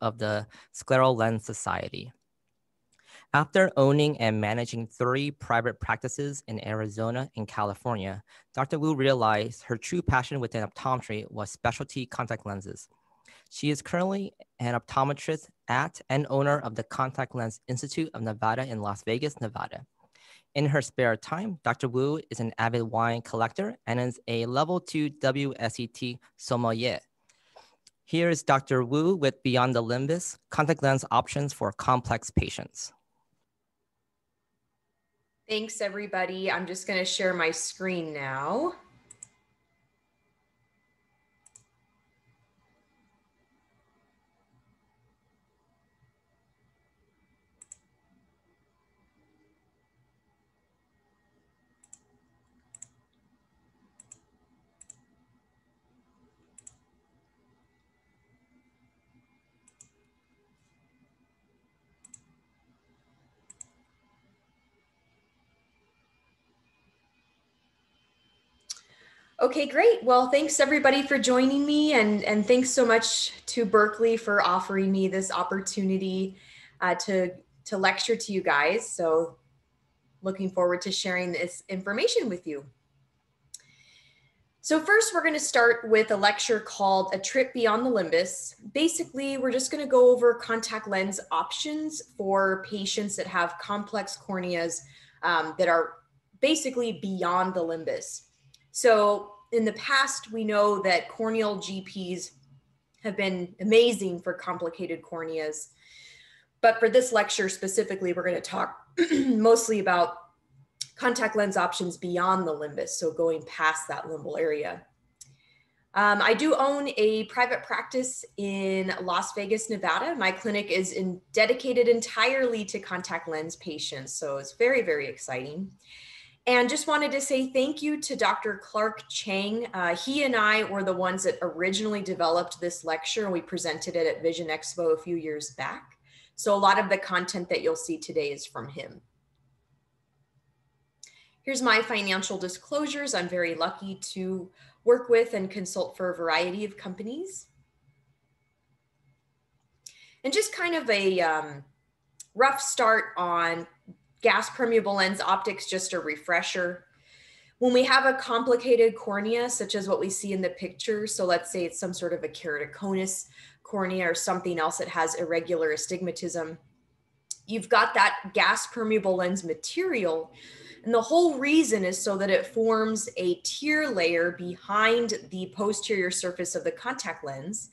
of the Scleral Lens Society. After owning and managing three private practices in Arizona and California, Dr. Woo realized her true passion within optometry was specialty contact lenses. She is currently an optometrist at and owner of the Contact Lens Institute of Nevada in Las Vegas, Nevada. In her spare time, Dr. Woo is an avid wine collector and is a level two WSET sommelier. Here is Dr. Woo with Beyond the Limbus, contact lens options for complex patients. Thanks, everybody. I'm just going to share my screen now. Okay, great. Well, thanks everybody for joining me and, and thanks so much to Berkeley for offering me this opportunity uh, to, to lecture to you guys. So looking forward to sharing this information with you. So first we're gonna start with a lecture called A Trip Beyond the Limbus. Basically, we're just gonna go over contact lens options for patients that have complex corneas um, that are basically beyond the limbus. So in the past, we know that corneal GPs have been amazing for complicated corneas. But for this lecture specifically, we're going to talk mostly about contact lens options beyond the limbus, so going past that limbal area. Um, I do own a private practice in Las Vegas, Nevada. My clinic is in, dedicated entirely to contact lens patients, so it's very, very exciting. And just wanted to say thank you to Dr. Clark Chang. Uh, he and I were the ones that originally developed this lecture and we presented it at Vision Expo a few years back. So a lot of the content that you'll see today is from him. Here's my financial disclosures. I'm very lucky to work with and consult for a variety of companies. And just kind of a um, rough start on gas permeable lens optics, just a refresher. When we have a complicated cornea, such as what we see in the picture, so let's say it's some sort of a keratoconus cornea or something else that has irregular astigmatism, you've got that gas permeable lens material. And the whole reason is so that it forms a tear layer behind the posterior surface of the contact lens.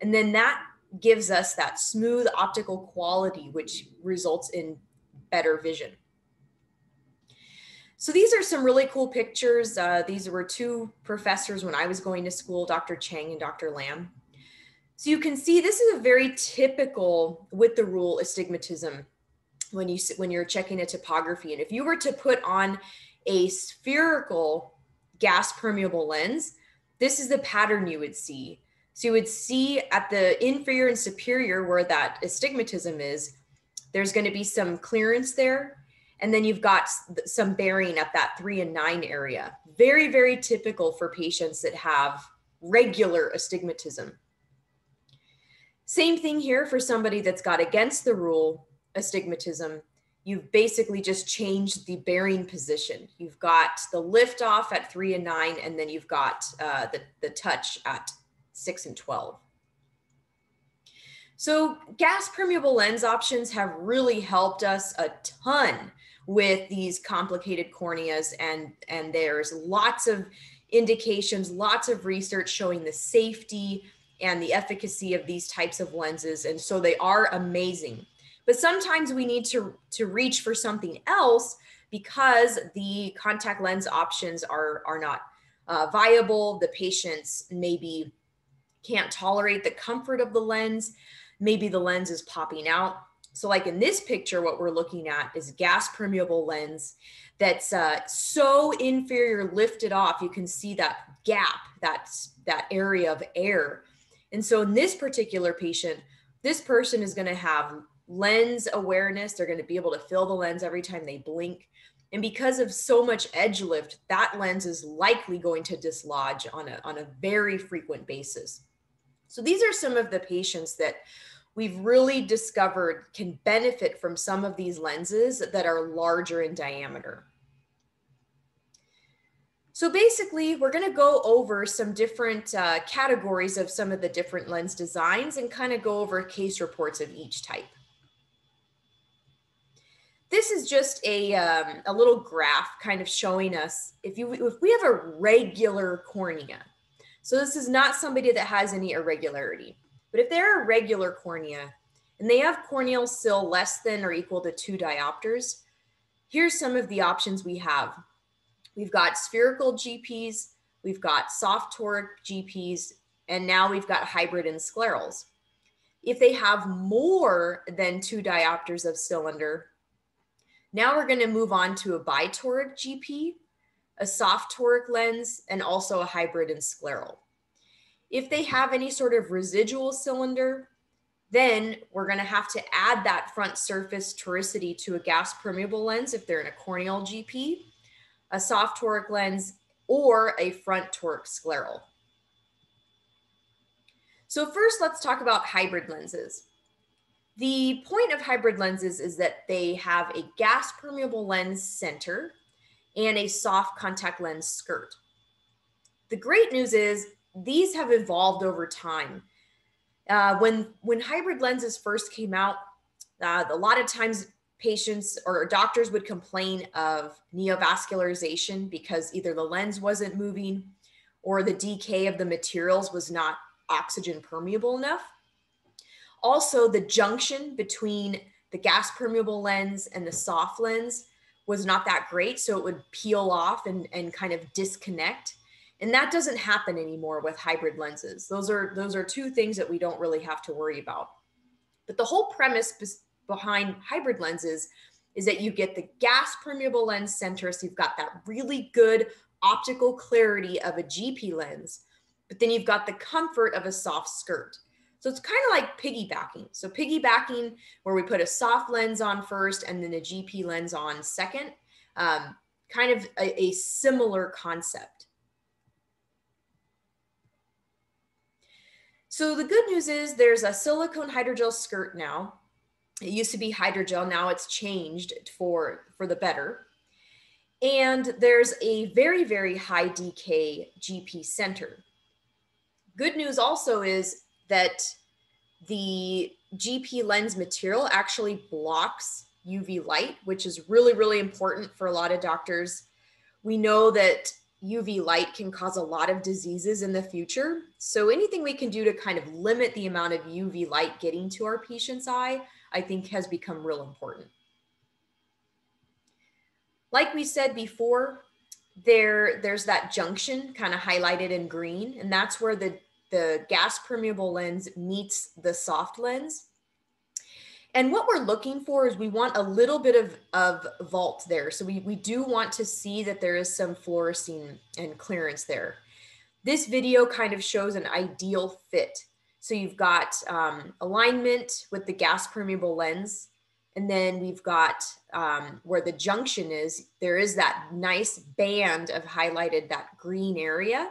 And then that gives us that smooth optical quality, which results in better vision. So these are some really cool pictures. Uh, these were two professors when I was going to school, Dr. Chang and Dr. Lam. So you can see this is a very typical with the rule astigmatism when you when you're checking a topography. And if you were to put on a spherical gas permeable lens, this is the pattern you would see. So you would see at the inferior and superior where that astigmatism is, there's going to be some clearance there. And then you've got some bearing at that three and nine area. Very, very typical for patients that have regular astigmatism. Same thing here for somebody that's got against the rule astigmatism. You've basically just changed the bearing position. You've got the lift off at three and nine, and then you've got uh, the, the touch at six and 12. So gas permeable lens options have really helped us a ton with these complicated corneas and and there's lots of indications, lots of research showing the safety and the efficacy of these types of lenses and so they are amazing. But sometimes we need to to reach for something else because the contact lens options are are not uh, viable. The patients maybe can't tolerate the comfort of the lens maybe the lens is popping out. So like in this picture, what we're looking at is gas permeable lens that's uh, so inferior lifted off. You can see that gap, that's that area of air. And so in this particular patient, this person is going to have lens awareness. They're going to be able to fill the lens every time they blink. And because of so much edge lift, that lens is likely going to dislodge on a, on a very frequent basis. So these are some of the patients that we've really discovered can benefit from some of these lenses that are larger in diameter. So basically, we're going to go over some different uh, categories of some of the different lens designs and kind of go over case reports of each type. This is just a, um, a little graph kind of showing us if, you, if we have a regular cornea. So this is not somebody that has any irregularity, but if they're a regular cornea and they have corneal cyl less than or equal to two diopters, here's some of the options we have We've got spherical GPs, we've got soft toric GPs, and now we've got hybrid and sclerals. If they have more than two diopters of cylinder, now we're going to move on to a bitoric GP, a soft toric lens, and also a hybrid and scleral. If they have any sort of residual cylinder, then we're going to have to add that front surface toricity to a gas permeable lens if they're in a corneal GP a soft toric lens, or a front toric scleral. So first, let's talk about hybrid lenses. The point of hybrid lenses is that they have a gas permeable lens center and a soft contact lens skirt. The great news is these have evolved over time. Uh, when, when hybrid lenses first came out, uh, a lot of times patients or doctors would complain of neovascularization because either the lens wasn't moving or the Dk of the materials was not oxygen permeable enough. Also, the junction between the gas permeable lens and the soft lens was not that great. So it would peel off and, and kind of disconnect. And that doesn't happen anymore with hybrid lenses. Those are those are two things that we don't really have to worry about. But the whole premise behind hybrid lenses is that you get the gas permeable lens center. So you've got that really good optical clarity of a GP lens, but then you've got the comfort of a soft skirt. So it's kind of like piggybacking. So piggybacking where we put a soft lens on first and then a GP lens on second, um, kind of a, a similar concept. So the good news is there's a silicone hydrogel skirt now it used to be hydrogel, now it's changed for, for the better. And there's a very, very high Dk GP center. Good news also is that the GP lens material actually blocks UV light, which is really, really important for a lot of doctors. We know that UV light can cause a lot of diseases in the future. So anything we can do to kind of limit the amount of UV light getting to our patient's eye I think has become real important. Like we said before, there there's that junction kind of highlighted in green, and that's where the, the gas permeable lens meets the soft lens. And what we're looking for is we want a little bit of, of vault there. So we, we do want to see that there is some fluorescein and clearance there. This video kind of shows an ideal fit so you've got um, alignment with the gas permeable lens. And then we've got um, where the junction is, there is that nice band of highlighted that green area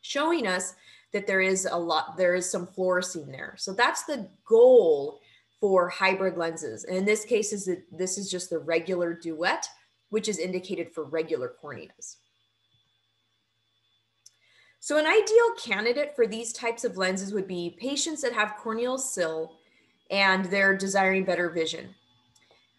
showing us that there is a lot, there is some fluorescein there. So that's the goal for hybrid lenses. And in this case, is that this is just the regular Duette, which is indicated for regular corneas. So an ideal candidate for these types of lenses would be patients that have corneal cyl and they're desiring better vision.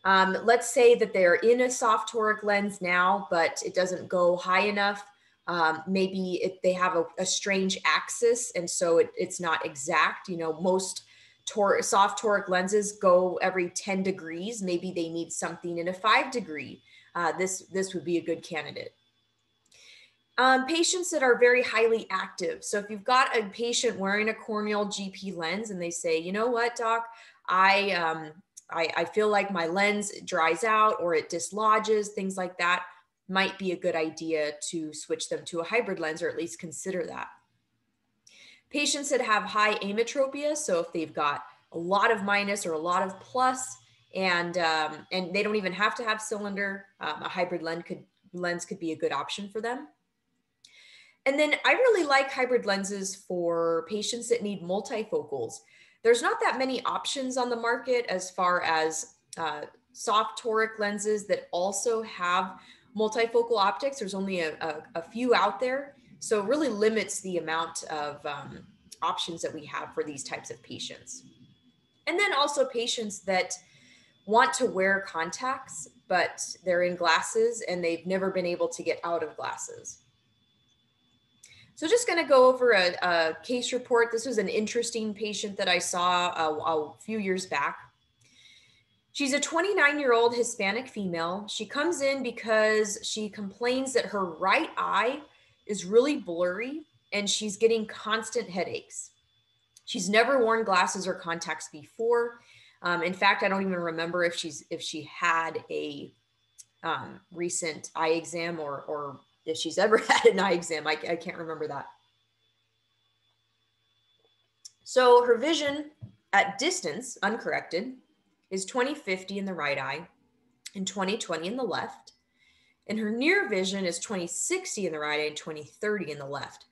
Um, let's say that they're in a soft toric lens now, but it doesn't go high enough. Um, maybe it, they have a, a, strange axis and so it, it's not exact. You know, most tor soft toric lenses go every 10 degrees. Maybe they need something in a five degree. Uh, this, this would be a good candidate. Um, patients that are very highly active. So if you've got a patient wearing a corneal GP lens and they say, you know what, doc, I, um, I, I feel like my lens dries out or it dislodges, things like that, might be a good idea to switch them to a hybrid lens or at least consider that. Patients that have high ametropia, so if they've got a lot of minus or a lot of plus, and um, and they don't even have to have cylinder, um, a hybrid lens could lens could be a good option for them. And then I really like hybrid lenses for patients that need multifocals there's not that many options on the market as far as uh, soft toric lenses that also have multifocal optics. There's only a, a, a few out there. So it really limits the amount of um, options that we have for these types of patients. And then also patients that want to wear contacts, but they're in glasses and they've never been able to get out of glasses. So just going to go over a, a, case report. This was an interesting patient that I saw a, a few years back. She's a 29 year old Hispanic female. She comes in because she complains that her right eye is really blurry and she's getting constant headaches. She's never worn glasses or contacts before. Um, in fact, I don't even remember if she's if she had a um, recent eye exam or or if she's ever had an eye exam. I, I can't remember that. So her vision at distance, uncorrected, is 2050 in the right eye and 2020 in the left. And her near vision is 2060 in the right eye and 2030 in the left.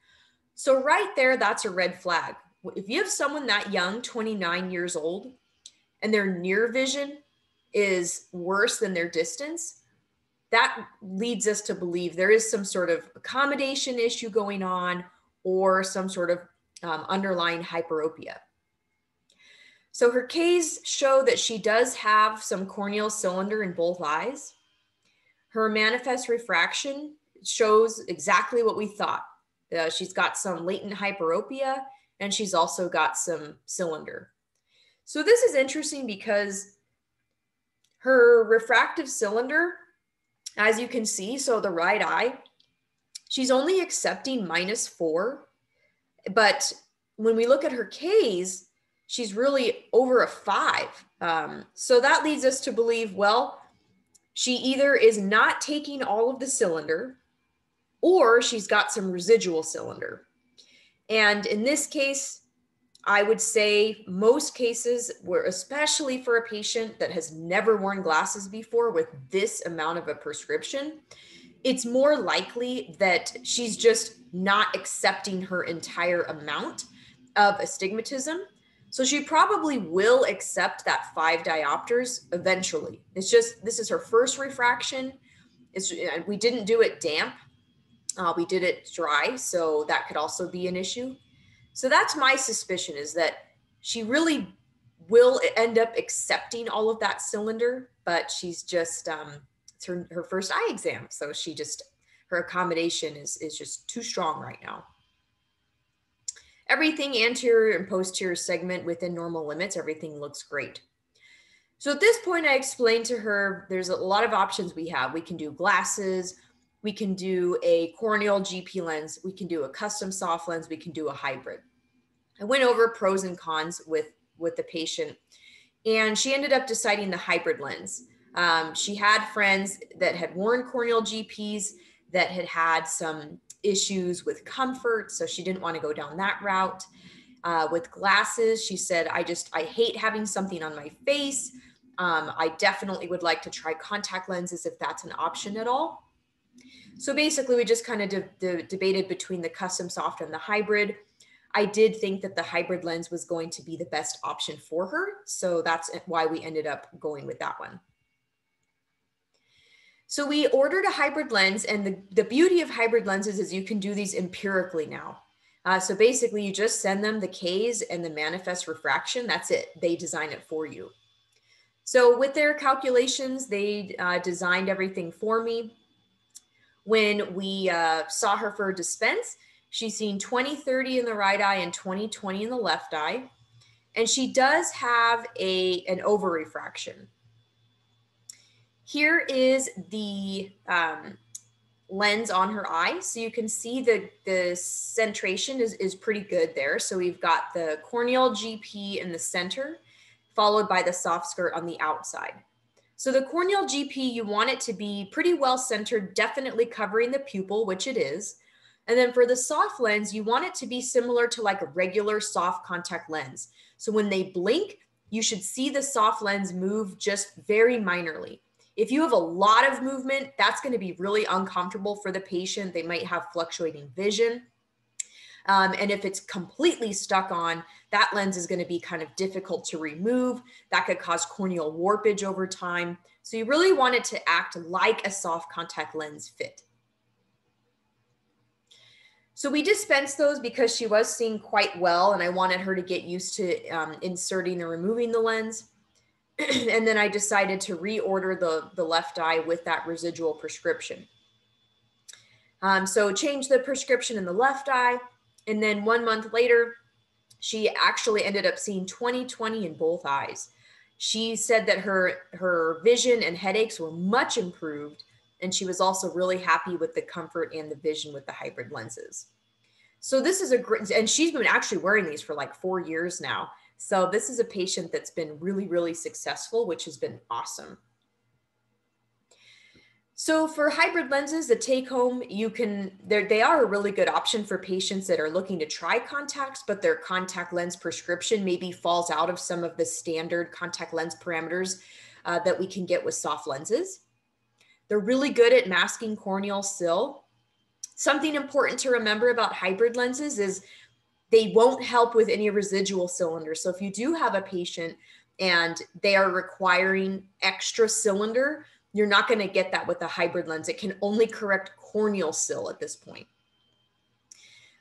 So, right there, that's a red flag. If you have someone that young, 29 years old, and their near vision is worse than their distance, that leads us to believe there is some sort of accommodation issue going on or some sort of um, underlying hyperopia. So her Ks show that she does have some corneal cylinder in both eyes. Her manifest refraction shows exactly what we thought. Uh, she's got some latent hyperopia and she's also got some cylinder. So this is interesting because her refractive cylinder, as you can see, so the right eye, she's only accepting minus four. But when we look at her Ks, she's really over a five. Um, so that leads us to believe, well, she either is not taking all of the cylinder or she's got some residual cylinder. And in this case, I would say most cases were especially for a patient that has never worn glasses before with this amount of a prescription, it's more likely that she's just not accepting her entire amount of astigmatism so she probably will accept that five diopters eventually. It's just this is her first refraction. It's we didn't do it damp. Uh, we did it dry, so that could also be an issue. So that's my suspicion is that she really will end up accepting all of that cylinder, but she's just um, it's her, her first eye exam, so she just her accommodation is is just too strong right now everything anterior and posterior segment within normal limits, everything looks great. So at this point, I explained to her there's a lot of options we have. We can do glasses, we can do a corneal GP lens, we can do a custom soft lens, we can do a hybrid. I went over pros and cons with, with the patient, and she ended up deciding the hybrid lens. Um, she had friends that had worn corneal GPs that had had some issues with comfort, so she didn't want to go down that route. Uh, with glasses, she said, I just, I hate having something on my face. Um, I definitely would like to try contact lenses if that's an option at all. So basically, we just kind of de- de- debated between the custom soft and the hybrid. I did think that the hybrid lens was going to be the best option for her. So that's why we ended up going with that one. So we ordered a hybrid lens, and the, the beauty of hybrid lenses is you can do these empirically now. Uh, so basically, you just send them the Ks and the manifest refraction. That's it. They design it for you. So with their calculations, they uh, designed everything for me. When we uh, saw her for a dispense, she's seen 20/30 in the right eye and 20/20 in the left eye. And she does have a, an over refraction. Here is the um, lens on her eye. So you can see the, the centration is, is pretty good there. So we've got the corneal GP in the center, followed by the soft skirt on the outside. So the corneal GP, you want it to be pretty well centered, definitely covering the pupil, which it is. And then for the soft lens, you want it to be similar to like a regular soft contact lens. So when they blink, you should see the soft lens move just very minorly. If you have a lot of movement, that's going to be really uncomfortable for the patient. They might have fluctuating vision. Um, and if it's completely stuck on, that lens is going to be kind of difficult to remove. That could cause corneal warpage over time. So you really want it to act like a soft contact lens fit. So we dispensed those because she was seeing quite well and I wanted her to get used to um, inserting and removing the lens. and then I decided to reorder the, the left eye with that residual prescription. Um, so change the prescription in the left eye. And then one month later, she actually ended up seeing 20/20 in both eyes. She said that her her vision and headaches were much improved and she was also really happy with the comfort and the vision with the hybrid lenses. So this is a great and she's been actually wearing these for like 4 years now. So this is a patient that's been really really successful which has been awesome. So for hybrid lenses, the take home, you can, they are a really good option for patients that are looking to try contacts, but their contact lens prescription maybe falls out of some of the standard contact lens parameters uh, that we can get with soft lenses. They're really good at masking corneal cyl. Something important to remember about hybrid lenses is they won't help with any residual cylinder. So if you do have a patient and they are requiring extra cylinder, you're not going to get that with a hybrid lens. It can only correct corneal cyl at this point.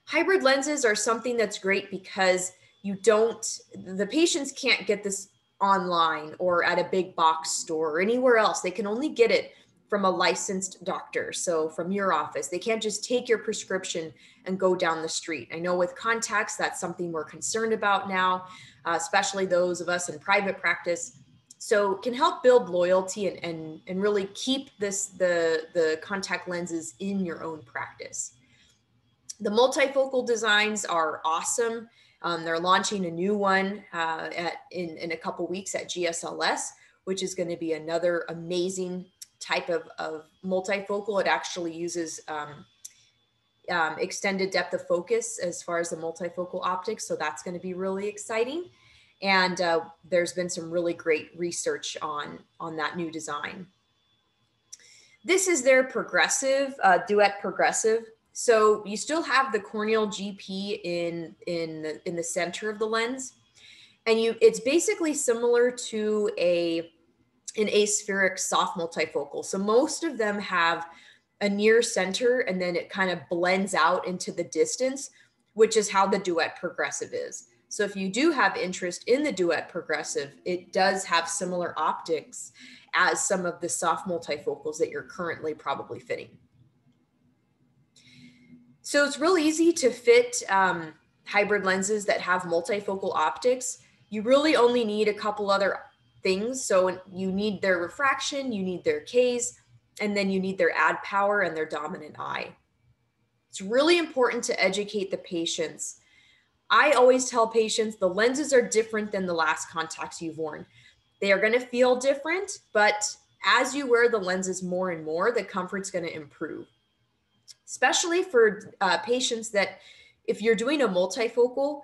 Hybrid lenses are something that's great because you don't, the patients can't get this online or at a big box store or anywhere else. They can only get it from a licensed doctor. So from your office, they can't just take your prescription and go down the street. I know with contacts, that's something we're concerned about now, uh, especially those of us in private practice so can help build loyalty and, and, and really keep this the, the contact lenses in your own practice. The multifocal designs are awesome. Um, they're launching a new one uh, at, in, in a couple weeks at GSLS, which is going to be another amazing type of, of multifocal. It actually uses um, um, extended depth of focus as far as the multifocal optics. So that's going to be really exciting. And uh, there's been some really great research on on that new design. This is their progressive uh, Duette progressive. So you still have the corneal gp in in the, in the center of the lens. And you it's basically similar to a an aspheric soft multifocal. So most of them have a near center and then it kind of blends out into the distance which is how the Duette progressive is so if you do have interest in the Duette progressive, it does have similar optics as some of the soft multifocals that you're currently probably fitting. So it's real easy to fit um, hybrid lenses that have multifocal optics. You really only need a couple other things. So you need their refraction, you need their Ks, and then you need their ad power and their dominant eye. It's really important to educate the patients I always tell patients the lenses are different than the last contacts you've worn. They are going to feel different, but as you wear the lenses more and more, the comfort's going to improve. Especially for uh, patients that, if you're doing a multifocal,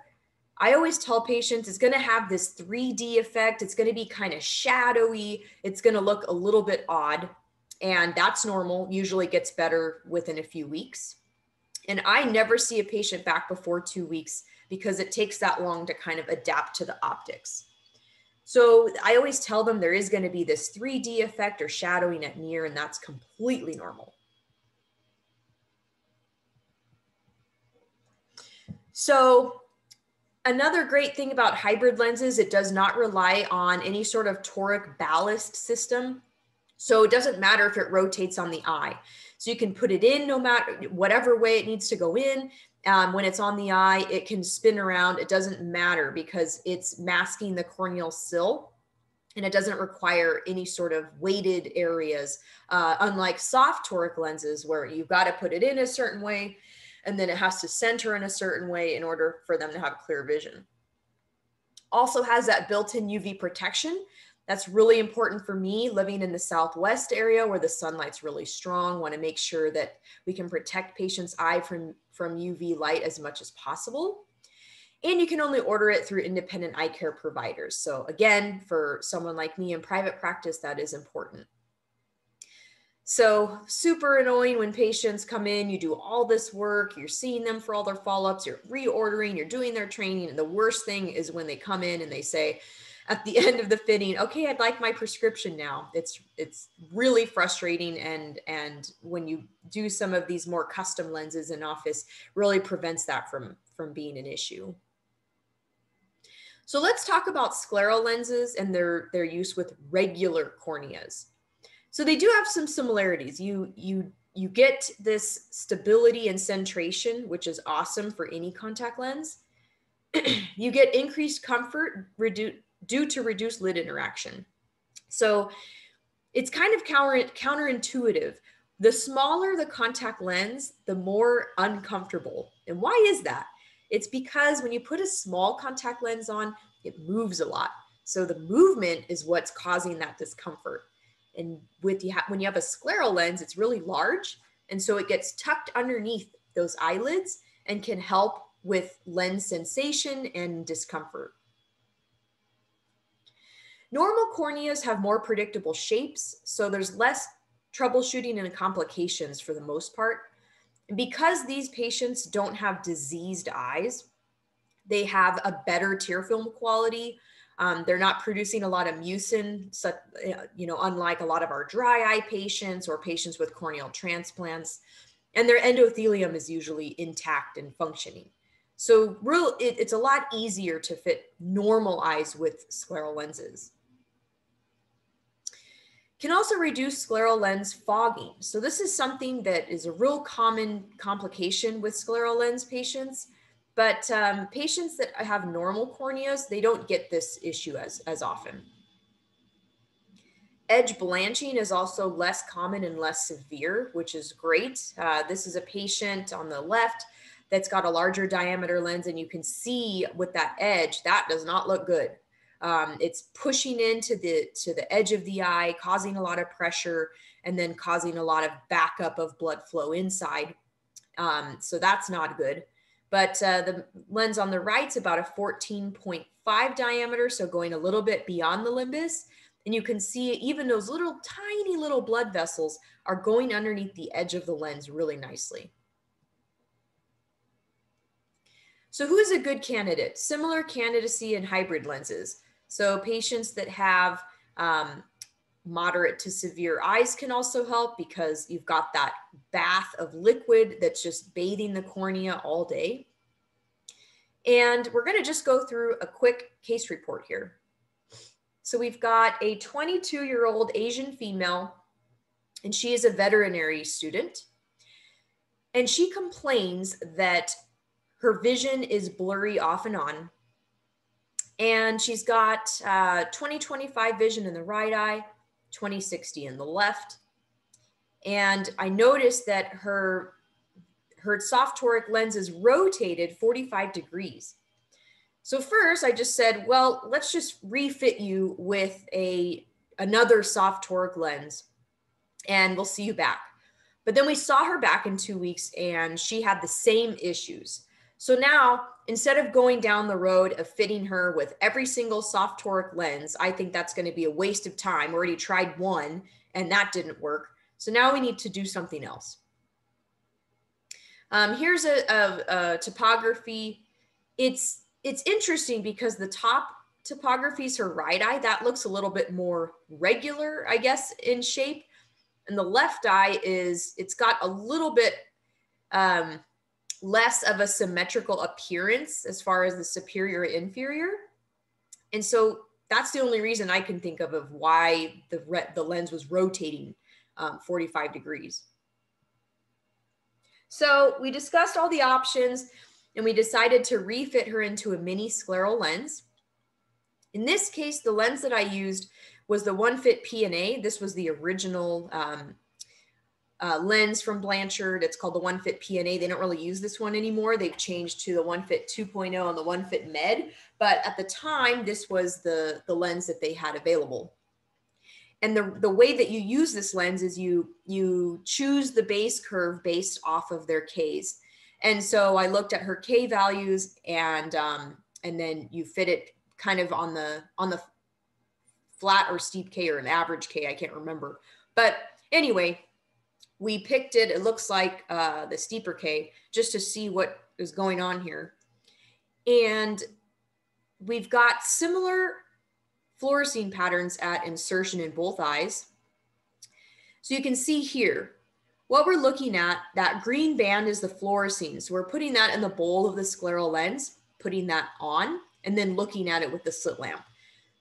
I always tell patients it's going to have this 3D effect. It's going to be kind of shadowy. It's going to look a little bit odd. And that's normal, usually gets better within a few weeks. And I never see a patient back before two weeks because it takes that long to kind of adapt to the optics. So I always tell them there is going to be this 3D effect or shadowing at near, and that's completely normal. So another great thing about hybrid lenses, it does not rely on any sort of toric ballast system. So it doesn't matter if it rotates on the eye. So you can put it in no matter whatever way it needs to go in. Um, when it's on the eye, it can spin around. It doesn't matter because it's masking the corneal cyl and it doesn't require any sort of weighted areas, uh, unlike soft toric lenses where you've got to put it in a certain way and then it has to center in a certain way in order for them to have clear vision. Also has that built-in UV protection. That's really important for me living in the Southwest area where the sunlight's really strong. Want to make sure that we can protect patients' eye from, from UV light as much as possible. And you can only order it through independent eye care providers. So again, for someone like me in private practice, that is important. So super annoying when patients come in, you do all this work, you're seeing them for all their follow-ups, you're reordering, you're doing their training. And the worst thing is when they come in and they say at the end of the fitting, okay, I'd like my prescription now. It's it's really frustrating and and when you do some of these more custom lenses in office, really prevents that from from being an issue. So let's talk about scleral lenses and their their use with regular corneas. So they do have some similarities. You you you get this stability and centration, which is awesome for any contact lens. you get increased comfort redu- due to reduced lid interaction. So it's kind of counter counterintuitive. The smaller the contact lens, the more uncomfortable. And why is that? It's because when you put a small contact lens on, it moves a lot. So the movement is what's causing that discomfort. And with you ha- when you have a scleral lens, it's really large. And so it gets tucked underneath those eyelids and can help with lens sensation and discomfort. Normal corneas have more predictable shapes, so there's less troubleshooting and complications for the most part. And because these patients don't have diseased eyes, they have a better tear film quality um, they're not producing a lot of mucin, so, you know, unlike a lot of our dry eye patients or patients with corneal transplants. And their endothelium is usually intact and functioning. So real, it, it's a lot easier to fit normal eyes with scleral lenses. Can also reduce scleral lens fogging. So this is something that is a real common complication with scleral lens patients. But um, patients that have normal corneas, they don't get this issue as, as often. Edge blanching is also less common and less severe, which is great. Uh, this is a patient on the left that's got a larger diameter lens, and you can see with that edge, that does not look good. Um, it's pushing into the to the edge of the eye, causing a lot of pressure, and then causing a lot of backup of blood flow inside. Um, so that's not good. But uh, the lens on the right's about a 14.5 diameter, so going a little bit beyond the limbus. And you can see even those little tiny little blood vessels are going underneath the edge of the lens really nicely. So who is a good candidate? Similar candidacy in hybrid lenses. So patients that have um, moderate to severe eyes can also help because you've got that bath of liquid that's just bathing the cornea all day. And we're going to just go through a quick case report here. So we've got a 22 year old Asian female, and she is a veterinary student. And she complains that her vision is blurry off and on. And she's got uh, 2025 vision in the right eye, 2060 in the left. And I noticed that her, her soft toric lens is rotated 45 degrees. So first I just said, well, let's just refit you with a, another soft toric lens and we'll see you back. But then we saw her back in two weeks and she had the same issues. So now, instead of going down the road of fitting her with every single soft toric lens, I think that's going to be a waste of time. Already tried one and that didn't work. So now we need to do something else. Um, here's a, a, a topography. It's it's interesting because the top topography is her right eye. That looks a little bit more regular, I guess, in shape. And the left eye is it's got a little bit um, less of a symmetrical appearance as far as the superior inferior. And so that's the only reason I can think of of why the, the lens was rotating um, 45 degrees. So we discussed all the options and we decided to refit her into a mini scleral lens. In this case, the lens that I used was the One Fit P&A. This was the original um, uh, lens from Blanchard. It's called the One Fit P&A. They don't really use this one anymore. They've changed to the One Fit 2.0 and the One Fit Med. But at the time, this was the, the lens that they had available. And the, the way that you use this lens is you, you choose the base curve based off of their Ks. And so I looked at her K values and, um, and then you fit it kind of on the, on the flat or steep K or an average K. I can't remember. But anyway, we picked it, it looks like uh, the steeper K, just to see what is going on here. And we've got similar fluorescein patterns at insertion in both eyes. So you can see here, what we're looking at, that green band is the fluorescein. So we're putting that in the bowl of the scleral lens, putting that on, and then looking at it with the slit lamp.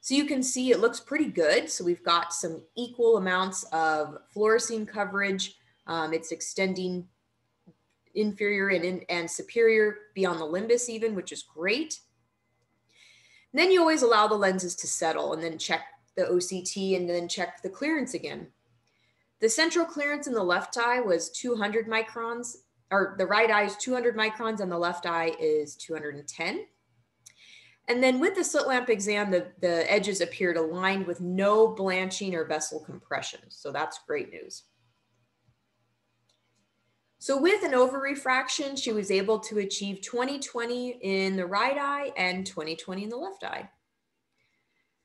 So you can see it looks pretty good. So we've got some equal amounts of fluorescein coverage. Um, it's extending inferior and, in, and superior beyond the limbus even, which is great. And then you always allow the lenses to settle and then check the OCT and then check the clearance again. The central clearance in the left eye was 200 microns, or the right eye is 200 microns and the left eye is 210. And then with the slit lamp exam, the, the edges appeared aligned with no blanching or vessel compression. So that's great news. So with an over-refraction, she was able to achieve 20/20 in the right eye and 20/20 in the left eye.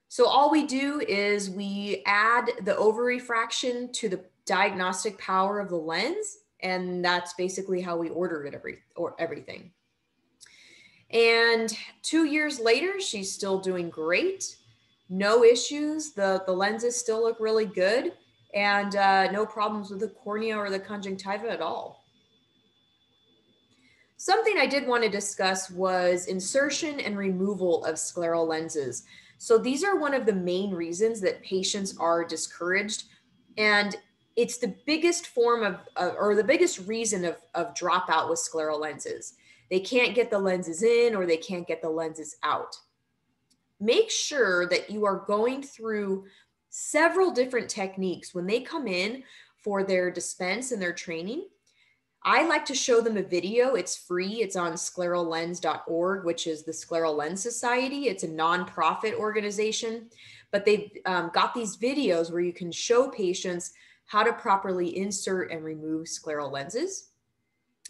So all we do is we add the over-refraction to the diagnostic power of the lens, and that's basically how we order it every or everything. And two years later, she's still doing great. No issues. The, the lenses still look really good and uh, no problems with the cornea or the conjunctiva at all. Something I did want to discuss was insertion and removal of scleral lenses. So these are one of the main reasons that patients are discouraged. And it's the biggest form of, uh, or the biggest reason of, of dropout with scleral lenses. They can't get the lenses in or they can't get the lenses out. Make sure that you are going through several different techniques when they come in for their dispense and their training I like to show them a video. It's free. It's on scleralens.org, which is the Scleral Lens Society. It's a nonprofit organization, but they've um, got these videos where you can show patients how to properly insert and remove scleral lenses.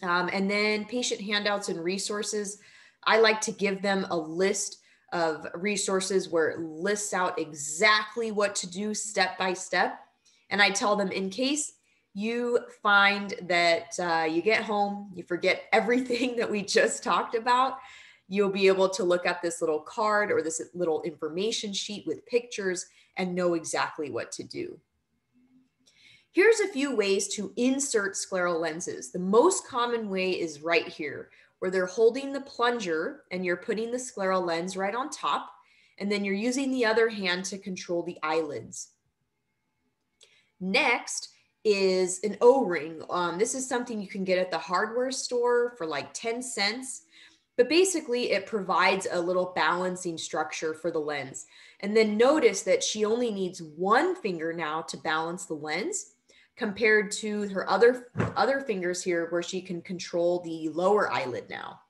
Um, and then patient handouts and resources. I like to give them a list of resources where it lists out exactly what to do step by step. And I tell them in case you find that uh, you get home, you forget everything that we just talked about, you'll be able to look at this little card or this little information sheet with pictures and know exactly what to do. Here's a few ways to insert scleral lenses. The most common way is right here, where they're holding the plunger and you're putting the scleral lens right on top, and then you're using the other hand to control the eyelids. Next, is an O-ring. Um, this is something you can get at the hardware store for like 10 cents. But basically, it provides a little balancing structure for the lens. And then notice that she only needs one finger now to balance the lens compared to her other, other fingers here where she can control the lower eyelid now.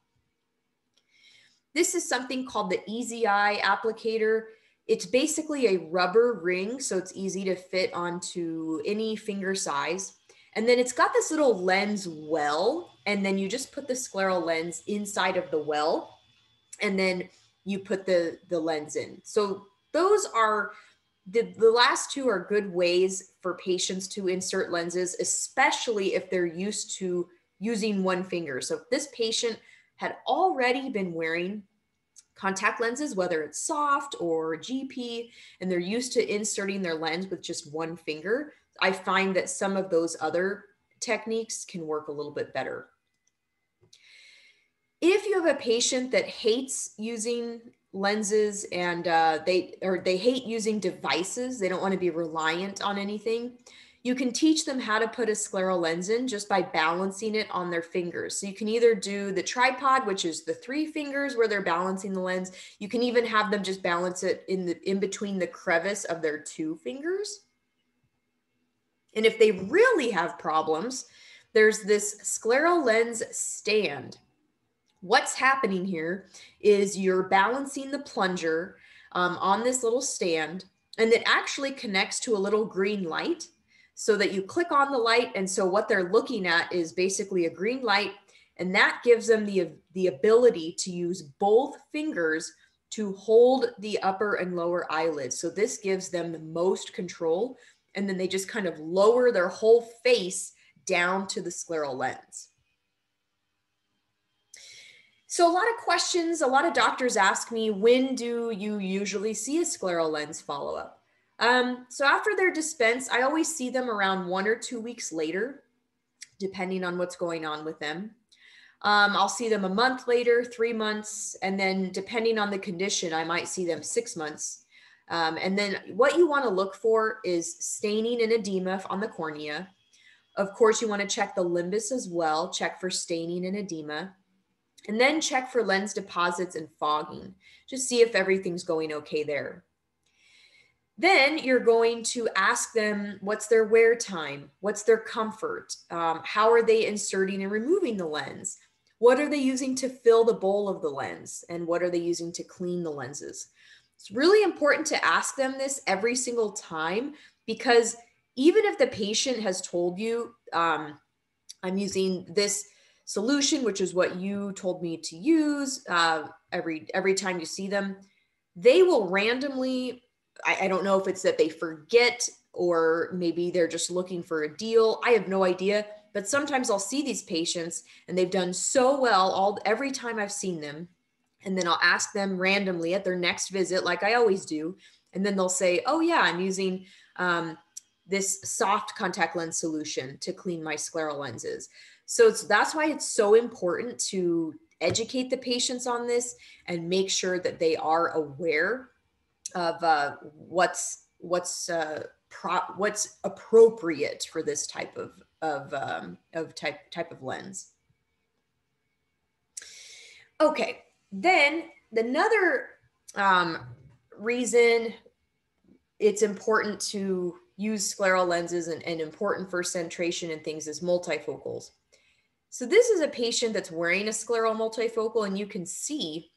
This is something called the Easy Eye applicator. It's basically a rubber ring, so it's easy to fit onto any finger size. And then it's got this little lens well, and then you just put the scleral lens inside of the well, and then you put the, the lens in. So those are the, the last two are good ways for patients to insert lenses, especially if they're used to using one finger. So if this patient had already been wearing contact lenses, whether it's soft or GP, and they're used to inserting their lens with just one finger, I find that some of those other techniques can work a little bit better. If you have a patient that hates using lenses and uh, they or they hate using devices, they don't want to be reliant on anything, you can teach them how to put a scleral lens in just by balancing it on their fingers. So you can either do the tripod, which is the three fingers where they're balancing the lens. You can even have them just balance it in the in between the crevice of their two fingers. And if they really have problems, there's this scleral lens stand. What's happening here is you're balancing the plunger um, on this little stand, and it actually connects to a little green light so that you click on the light. And so what they're looking at is basically a green light. And that gives them the, the ability to use both fingers to hold the upper and lower eyelids. So this gives them the most control. And then they just kind of lower their whole face down to the scleral lens. So a lot of questions, a lot of doctors ask me, when do you usually see a scleral lens follow-up? Um, so after they're dispensed, I always see them around one or two weeks later, depending on what's going on with them. Um, I'll see them a month later, three months, and then depending on the condition, I might see them six months. Um, and then what you want to look for is staining and edema on the cornea. Of course, you want to check the limbus as well, check for staining and edema and then check for lens deposits and fogging. Just see if everything's going okay there. Then you're going to ask them what's their wear time, what's their comfort, um, how are they inserting and removing the lens, what are they using to fill the bowl of the lens, and what are they using to clean the lenses. It's really important to ask them this every single time because even if the patient has told you, um, I'm using this solution, which is what you told me to use uh, every every time you see them, they will randomly. I, I don't know if it's that they forget or maybe they're just looking for a deal. I have no idea. But sometimes I'll see these patients and they've done so well all every time I've seen them. And then I'll ask them randomly at their next visit, like I always do. And then they'll say, Oh, yeah, I'm using um, this soft contact lens solution to clean my scleral lenses. So that's why it's so important to educate the patients on this and make sure that they are aware of uh, what's what's uh, pro- what's appropriate for this type of of um, of type type of lens. Okay, then another um, reason it's important to use scleral lenses and, and important for centration and things is multifocals. So this is a patient that's wearing a scleral multifocal and you can see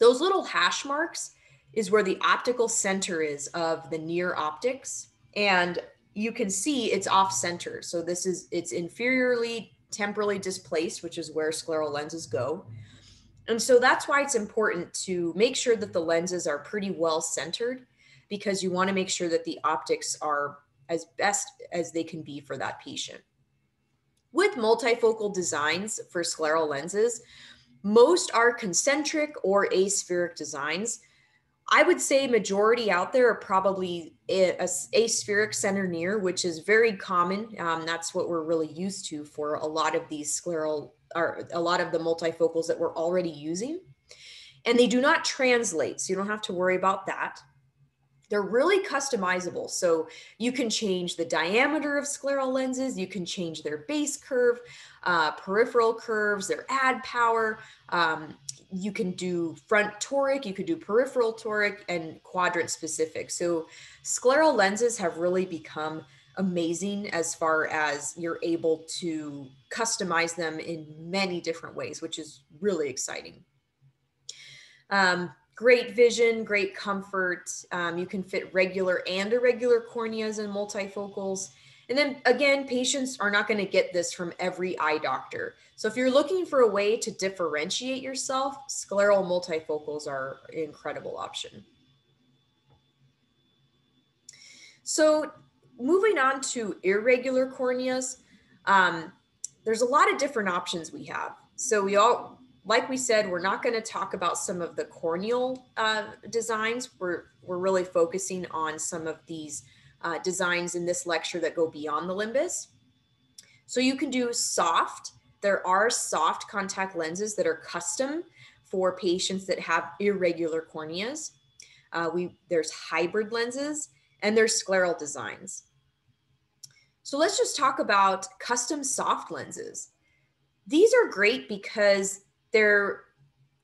those little hash marks is where the optical center is of the near optics. And you can see it's off center. So this is, it's inferiorly temporally displaced, which is where scleral lenses go. And so that's why it's important to make sure that the lenses are pretty well centered because you want to make sure that the optics are as best as they can be for that patient. With multifocal designs for scleral lenses, most are concentric or aspheric designs. I would say majority out there are probably a, a aspheric center near, which is very common. Um, that's what we're really used to for a lot of these scleral or a lot of the multifocals that we're already using. And they do not translate, so you don't have to worry about that. They're really customizable. So you can change the diameter of scleral lenses, you can change their base curve, uh, peripheral curves, their add power. Um, you can do front toric, you could do peripheral toric, and quadrant specific. So scleral lenses have really become amazing as far as you're able to customize them in many different ways, which is really exciting. Um, great vision, great comfort. Um, you can fit regular and irregular corneas and multifocals. And then again, patients are not going to get this from every eye doctor. So if you're looking for a way to differentiate yourself, scleral multifocals are an incredible option. So moving on to irregular corneas, um, there's a lot of different options we have. So we all like we said, we're not going to talk about some of the corneal uh, designs. We're, we're really focusing on some of these uh, designs in this lecture that go beyond the limbus. So you can do soft. There are soft contact lenses that are custom for patients that have irregular corneas. Uh, we There's hybrid lenses and there's scleral designs. So let's just talk about custom soft lenses. These are great because they're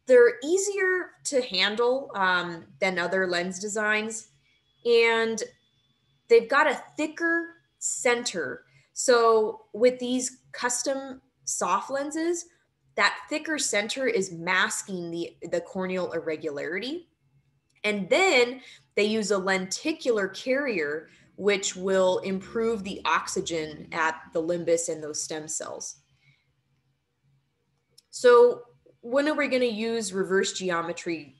they're easier to handle um, than other lens designs, and they've got a thicker center. So with these custom soft lenses, that thicker center is masking the, the corneal irregularity. And then they use a lenticular carrier, which will improve the oxygen at the limbus and those stem cells. So when are we going to use reverse geometry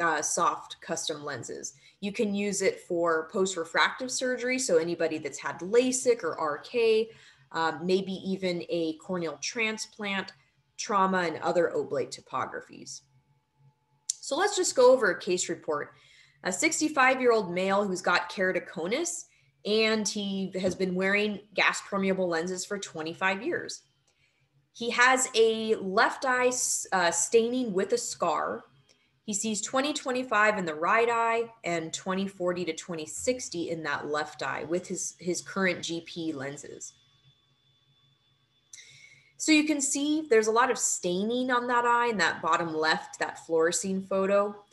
uh, soft custom lenses? You can use it for post refractive surgery. So, anybody that's had LASIK or RK, um, maybe even a corneal transplant, trauma, and other oblate topographies. So let's just go over a case report. A 65 year old male who's got keratoconus and he has been wearing gas permeable lenses for 25 years. He has a left eye uh, staining with a scar. He sees 2025 in the right eye and 2040 to 2060 in that left eye with his, his current GP lenses. So you can see there's a lot of staining on that eye in that bottom left, that fluorescein photo.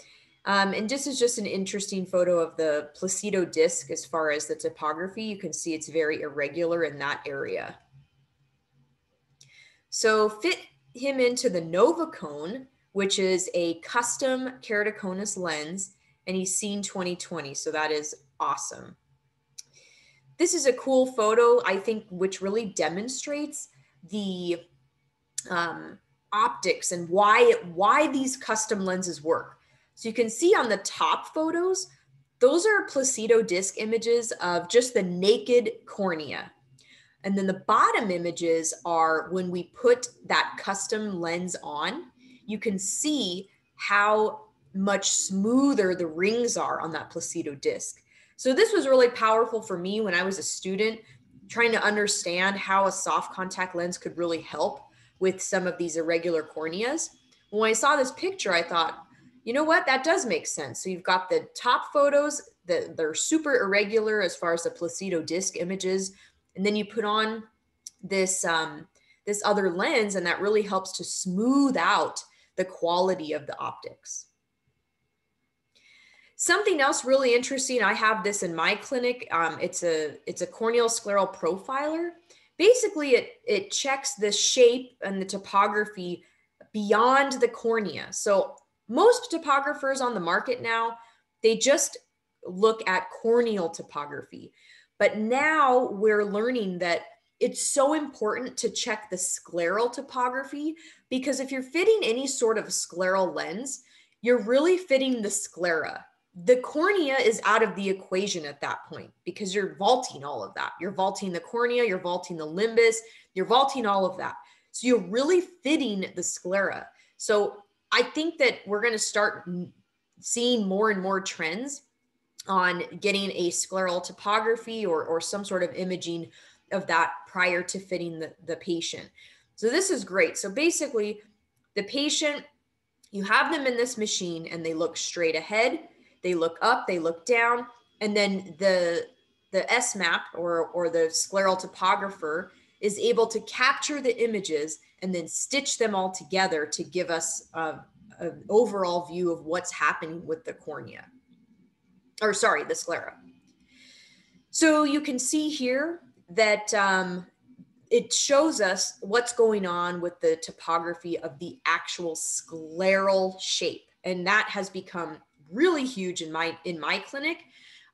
Um, and this is just an interesting photo of the Placido disc as far as the topography. You can see it's very irregular in that area. So fit him into the NovaKone, which is a custom keratoconus lens, and he's seen 2020. So that is awesome. This is a cool photo, I think, which really demonstrates the um, optics and why it, why these custom lenses work. So you can see on the top photos, those are Placido disc images of just the naked cornea. And then the bottom images are when we put that custom lens on, you can see how much smoother the rings are on that Placido disc. So this was really powerful for me when I was a student trying to understand how a soft contact lens could really help with some of these irregular corneas. When I saw this picture, I thought, you know what, that does make sense. So you've got the top photos that they're super irregular as far as the Placido disc images, and then you put on this um, this other lens, and that really helps to smooth out the quality of the optics. Something else really interesting, I have this in my clinic. Um, it's a it's a corneal scleral profiler. Basically, it it checks the shape and the topography beyond the cornea. So most topographers on the market now, they just look at corneal topography. But now we're learning that it's so important to check the scleral topography because if you're fitting any sort of scleral lens, you're really fitting the sclera the cornea is out of the equation at that point because you're vaulting all of that. You're vaulting the cornea, you're vaulting the limbus, you're vaulting all of that. So you're really fitting the sclera. So I think that we're going to start seeing more and more trends on getting a scleral topography or, or some sort of imaging of that prior to fitting the, the patient. So this is great. So basically, the patient, you have them in this machine and they look straight ahead they look up, they look down, and then the the SMAP or or the scleral topographer is able to capture the images and then stitch them all together to give us a, an overall view of what's happening with the cornea, or sorry, the sclera. So you can see here that um, it shows us what's going on with the topography of the actual scleral shape. And that has become really huge in my in my clinic.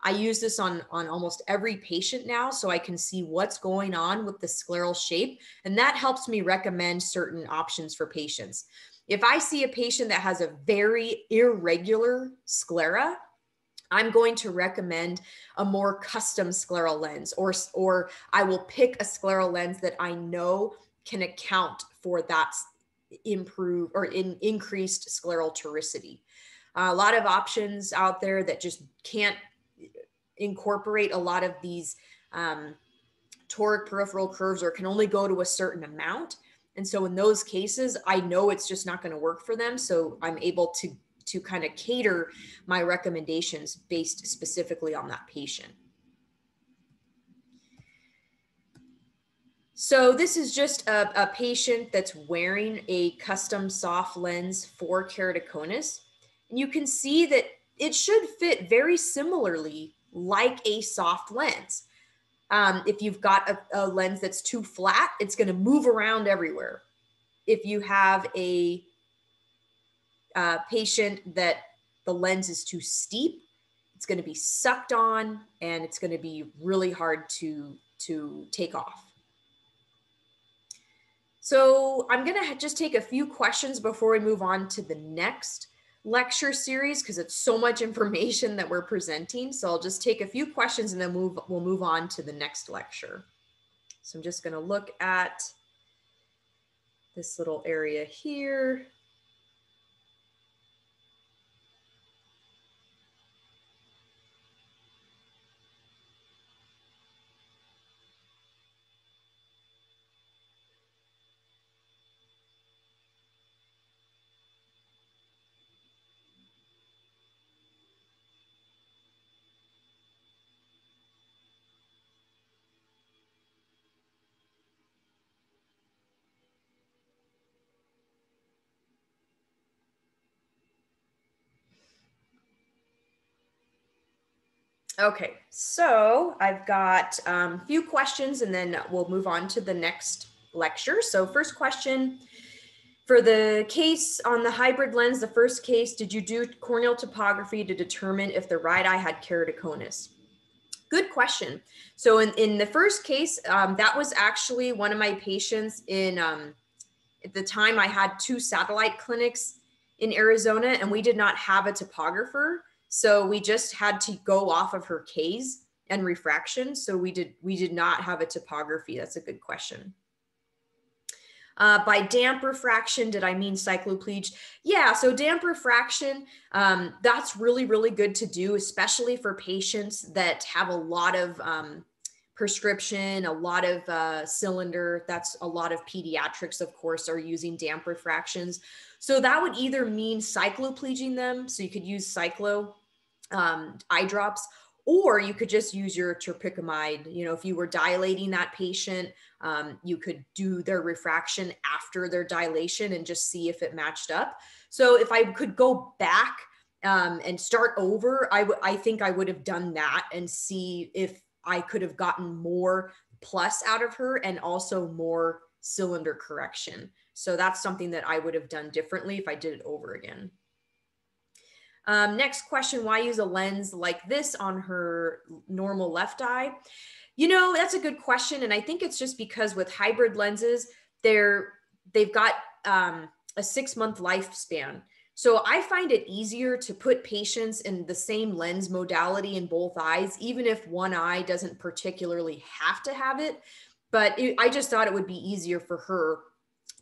I use this on on almost every patient now so I can see what's going on with the scleral shape and that helps me recommend certain options for patients. If I see a patient that has a very irregular sclera, I'm going to recommend a more custom scleral lens or or I will pick a scleral lens that I know can account for that improve or in increased scleral toricity a lot of options out there that just can't incorporate a lot of these um, toric peripheral curves or can only go to a certain amount. And so in those cases, I know it's just not going to work for them. So I'm able to to kind of cater my recommendations based specifically on that patient. So this is just a, a patient that's wearing a custom soft lens for keratoconus. And you can see that it should fit very similarly like a soft lens. Um, if you've got a, a lens that's too flat, it's going to move around everywhere. If you have a uh, patient that the lens is too steep, it's going to be sucked on and it's going to be really hard to, to take off. So I'm going to just take a few questions before we move on to the next lecture series because it's so much information that we're presenting. So I'll just take a few questions and then move, we'll move on to the next lecture. So I'm just going to look at this little area here. Okay, so I've got a um, few questions and then we'll move on to the next lecture. So first question, for the case on the hybrid lens, the first case, did you do corneal topography to determine if the right eye had keratoconus? Good question. So in, in the first case, um, that was actually one of my patients in, um, at the time I had two satellite clinics in Arizona and we did not have a topographer. So we just had to go off of her K's and refraction. So we did we did not have a topography. That's a good question. Uh, by damp refraction, did I mean cycloplege? Yeah, so damp refraction, um, that's really, really good to do, especially for patients that have a lot of um, prescription, a lot of uh, cylinder. That's a lot of pediatrics, of course, are using damp refractions. So that would either mean cyclopleging them. So you could use cyclo um, eye drops, or you could just use your tropicamide. You know, if you were dilating that patient, um, you could do their refraction after their dilation and just see if it matched up. So if I could go back um, and start over, I, w- I think I would have done that and see if I could have gotten more plus out of her and also more cylinder correction. So that's something that I would have done differently if I did it over again. Um, next question, why use a lens like this on her normal left eye? You know, that's a good question. And I think it's just because with hybrid lenses, they're, they've got um, a six month lifespan. So I find it easier to put patients in the same lens modality in both eyes, even if one eye doesn't particularly have to have it. But it, I just thought it would be easier for her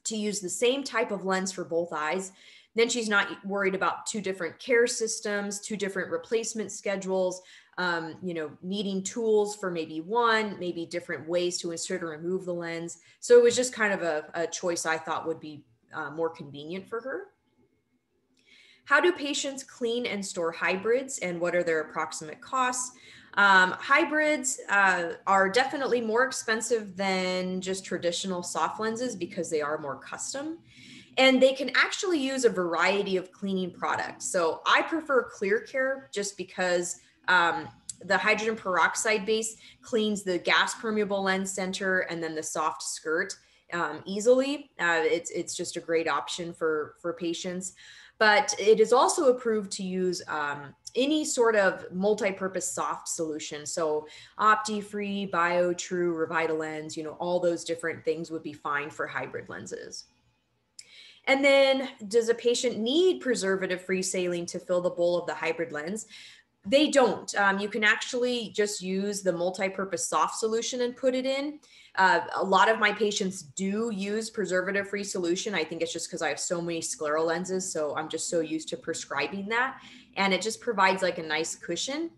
to use the same type of lens for both eyes then she's not worried about two different care systems, two different replacement schedules, um, you know, needing tools for maybe one, maybe different ways to insert or remove the lens. So it was just kind of a, a choice I thought would be uh, more convenient for her. How do patients clean and store hybrids and what are their approximate costs? Um, hybrids uh, are definitely more expensive than just traditional soft lenses because they are more custom and they can actually use a variety of cleaning products. So I prefer Clear Care just because um, the hydrogen peroxide base cleans the gas permeable lens center and then the soft skirt um, easily. Uh, it's it's just a great option for for patients. But it is also approved to use um, any sort of multi-purpose soft solution. So OptiFree, BioTrue, Revitalens, you know, all those different things would be fine for hybrid lenses. And then, does a patient need preservative free saline to fill the bowl of the hybrid lens? They don't. Um, you can actually just use the multi purpose soft solution and put it in. Uh, a lot of my patients do use preservative free solution. I think it's just because I have so many scleral lenses. So I'm just so used to prescribing that. And it just provides like a nice cushion.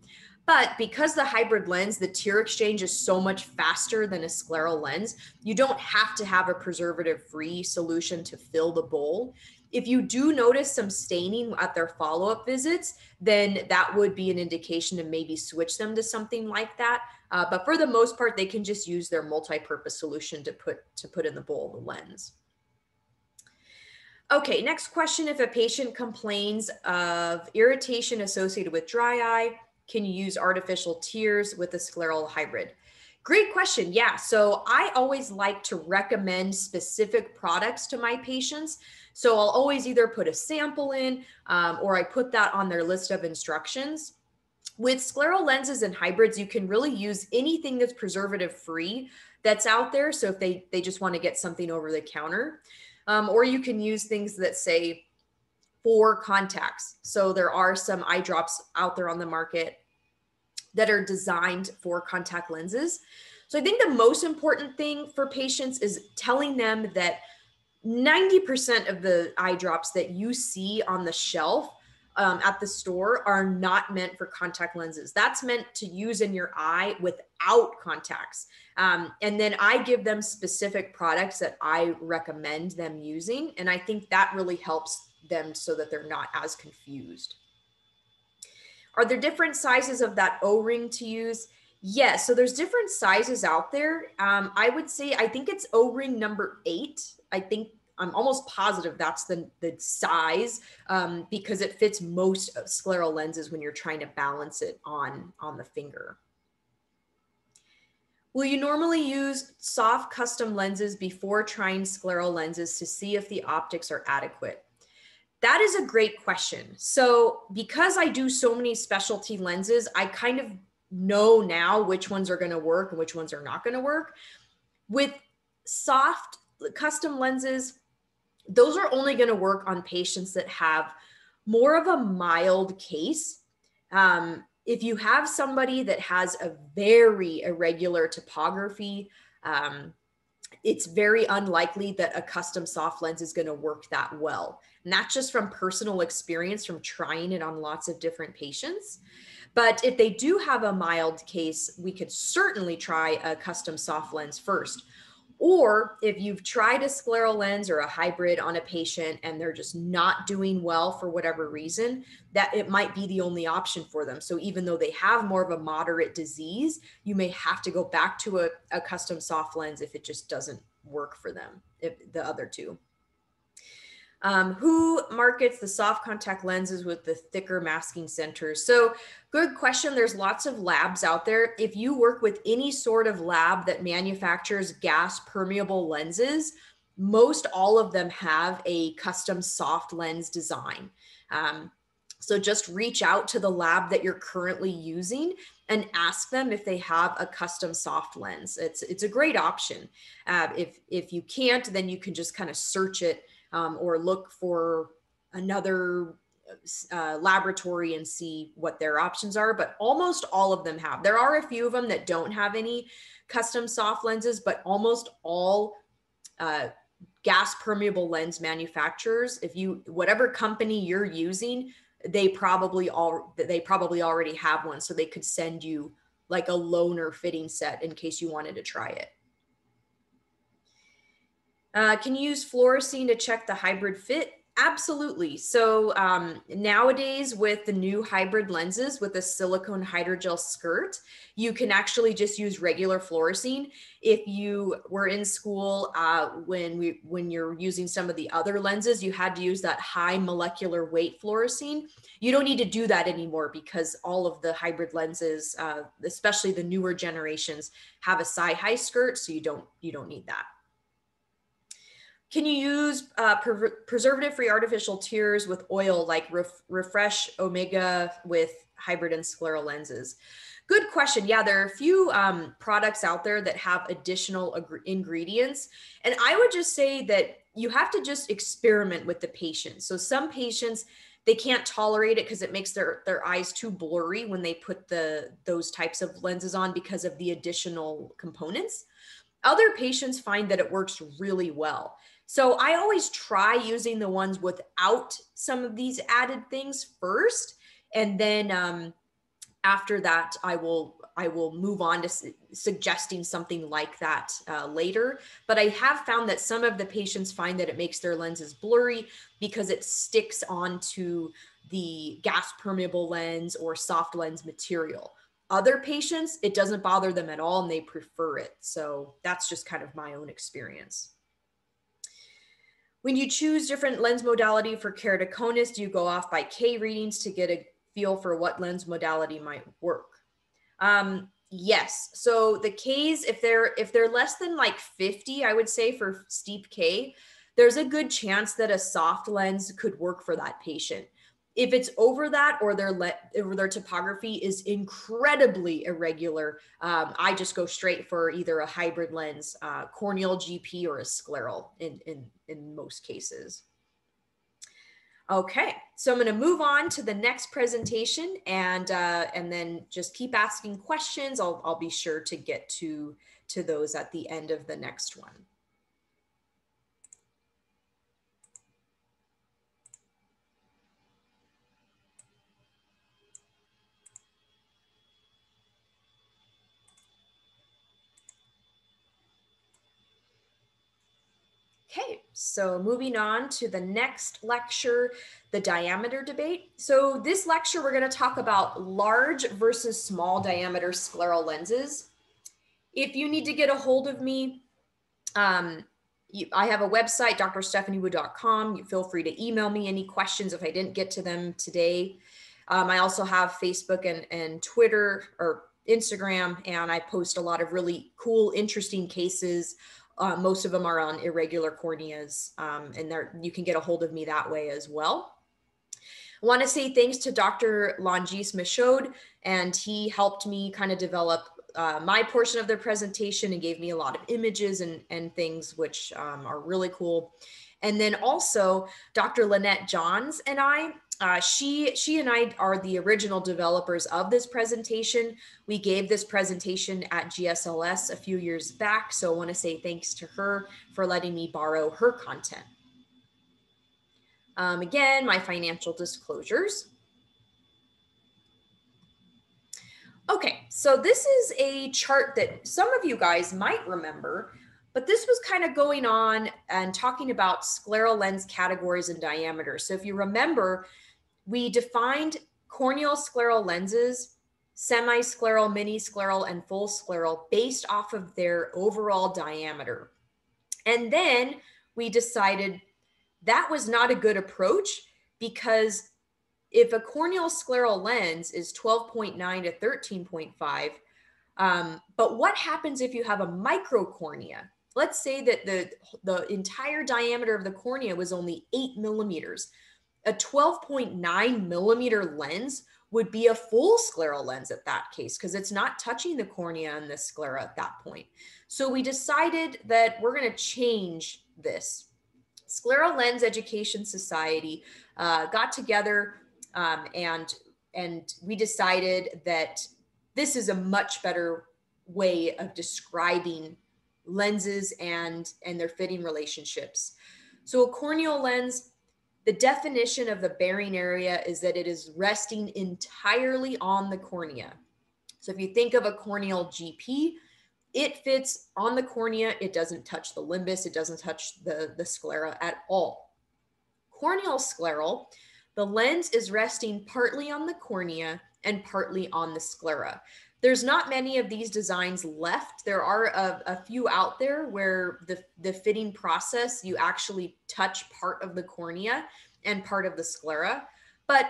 But because the hybrid lens, the tear exchange is so much faster than a scleral lens, you don't have to have a preservative free solution to fill the bowl. If you do notice some staining at their follow up visits, then that would be an indication to maybe switch them to something like that. Uh, but for the most part, they can just use their multi purpose solution to put, to put in the bowl of the lens. Okay, next question. If a patient complains of irritation associated with dry eye, can you use artificial tears with a scleral hybrid? Great question. Yeah. So I always like to recommend specific products to my patients. So I'll always either put a sample in um, or I put that on their list of instructions. With scleral lenses and hybrids, you can really use anything that's preservative free that's out there. So if they, they just want to get something over the counter, um, or you can use things that say for contacts. So there are some eye drops out there on the market that are designed for contact lenses. So I think the most important thing for patients is telling them that 90% of the eye drops that you see on the shelf um, at the store are not meant for contact lenses. That's meant to use in your eye without contacts. Um, and then I give them specific products that I recommend them using. And I think that really helps them so that they're not as confused. Are there different sizes of that O-ring to use? Yes, so there's different sizes out there. Um, I would say I think it's O-ring number eight. I think I'm almost positive that's the the size um, because it fits most of scleral lenses when you're trying to balance it on on the finger. Will you normally use soft custom lenses before trying scleral lenses to see if the optics are adequate? That is a great question. So, because I do so many specialty lenses, I kind of know now which ones are going to work and which ones are not going to work. With soft custom lenses, those are only going to work on patients that have more of a mild case. Um, if you have somebody that has a very irregular topography, um, it's very unlikely that a custom soft lens is going to work that well. Not just from personal experience, from trying it on lots of different patients. But if they do have a mild case, we could certainly try a custom soft lens first. Or if you've tried a scleral lens or a hybrid on a patient and they're just not doing well for whatever reason, that it might be the only option for them. So even though they have more of a moderate disease, you may have to go back to a, a custom soft lens if it just doesn't work for them, if the other two. Um, who markets the soft contact lenses with the thicker masking centers? So, good question. There's lots of labs out there. If you work with any sort of lab that manufactures gas permeable lenses, most all of them have a custom soft lens design. Um, so just reach out to the lab that you're currently using and ask them if they have a custom soft lens. It's it's a great option. Uh, if if you can't, then you can just kind of search it um, or look for another uh, laboratory and see what their options are. But almost all of them have. There are a few of them that don't have any custom soft lenses, but almost all uh, gas permeable lens manufacturers, if you whatever company you're using, they probably all they probably already have one, so they could send you like a loaner fitting set in case you wanted to try it. Uh, can you use fluorescein to check the hybrid fit? Absolutely. So um, nowadays, with the new hybrid lenses with a silicone hydrogel skirt, you can actually just use regular fluorescein. If you were in school uh, when we when you're using some of the other lenses, you had to use that high molecular weight fluorescein. You don't need to do that anymore because all of the hybrid lenses, uh, especially the newer generations, have a SiHy skirt, so you don't you don't need that. Can you use uh, pre- preservative-free artificial tears with oil like Ref- Refresh Omega with hybrid and scleral lenses? Good question. Yeah, there are a few um, products out there that have additional ingredients. And I would just say that you have to just experiment with the patient. So some patients, they can't tolerate it because it makes their, their eyes too blurry when they put the those types of lenses on because of the additional components. Other patients find that it works really well. So I always try using the ones without some of these added things first. And then um, after that, I will I will move on to su- suggesting something like that uh, later. But I have found that some of the patients find that it makes their lenses blurry because it sticks onto the gas permeable lens or soft lens material. Other patients, it doesn't bother them at all and they prefer it. So that's just kind of my own experience. When you choose different lens modality for keratoconus, do you go off by K readings to get a feel for what lens modality might work? Um, yes. So the Ks, if they're if they're less than like 50, I would say for steep K, there's a good chance that a soft lens could work for that patient if it's over that or their le- or their topography is incredibly irregular, um, I just go straight for either a hybrid lens, uh, corneal GP, or a scleral in, in, in most cases. Okay, so I'm going to move on to the next presentation and uh, and then just keep asking questions. I'll, I'll be sure to get to, to those at the end of the next one. Okay, so moving on to the next lecture, the diameter debate. So this lecture, we're gonna talk about large versus small diameter scleral lenses. If you need to get a hold of me, um, you, I have a website, drstephaniewoo.com. You feel free to email me any questions if I didn't get to them today. Um, I also have Facebook and, and Twitter or Instagram, and I post a lot of really cool, interesting cases uh, most of them are on irregular corneas, um, and there you can get a hold of me that way as well. I want to say thanks to Dr. Langis Michaud, and he helped me kind of develop uh, my portion of their presentation and gave me a lot of images and, and things which um, are really cool. And then also Dr. Lynette Johns and I uh, she she and I are the original developers of this presentation. We gave this presentation at GSLS a few years back, so I want to say thanks to her for letting me borrow her content. Um, again, my financial disclosures. Okay, so this is a chart that some of you guys might remember, but this was kind of going on and talking about scleral lens categories and diameter. So if you remember, we defined corneal scleral lenses, semi-scleral, mini-scleral, and full scleral based off of their overall diameter. And then we decided that was not a good approach because if a corneal scleral lens is 12.9 to 13.5, um, but what happens if you have a microcornea? Let's say that the, the entire diameter of the cornea was only eight millimeters a 12.9 millimeter lens would be a full scleral lens at that case because it's not touching the cornea and the sclera at that point. So we decided that we're going to change this. Scleral Lens Education Society uh, got together um, and and we decided that this is a much better way of describing lenses and and their fitting relationships. So a corneal lens the definition of the bearing area is that it is resting entirely on the cornea. So if you think of a corneal GP, it fits on the cornea. It doesn't touch the limbus. It doesn't touch the, the sclera at all. Corneal scleral, the lens is resting partly on the cornea and partly on the sclera. There's not many of these designs left. There are a, a, few out there where the, the fitting process, you actually touch part of the cornea and part of the sclera. But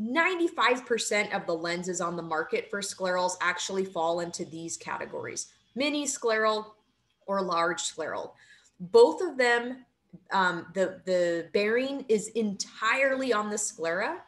95% of the lenses on the market for sclerals actually fall into these categories mini scleral or large scleral. Both of them, um, the, the bearing is entirely on the sclera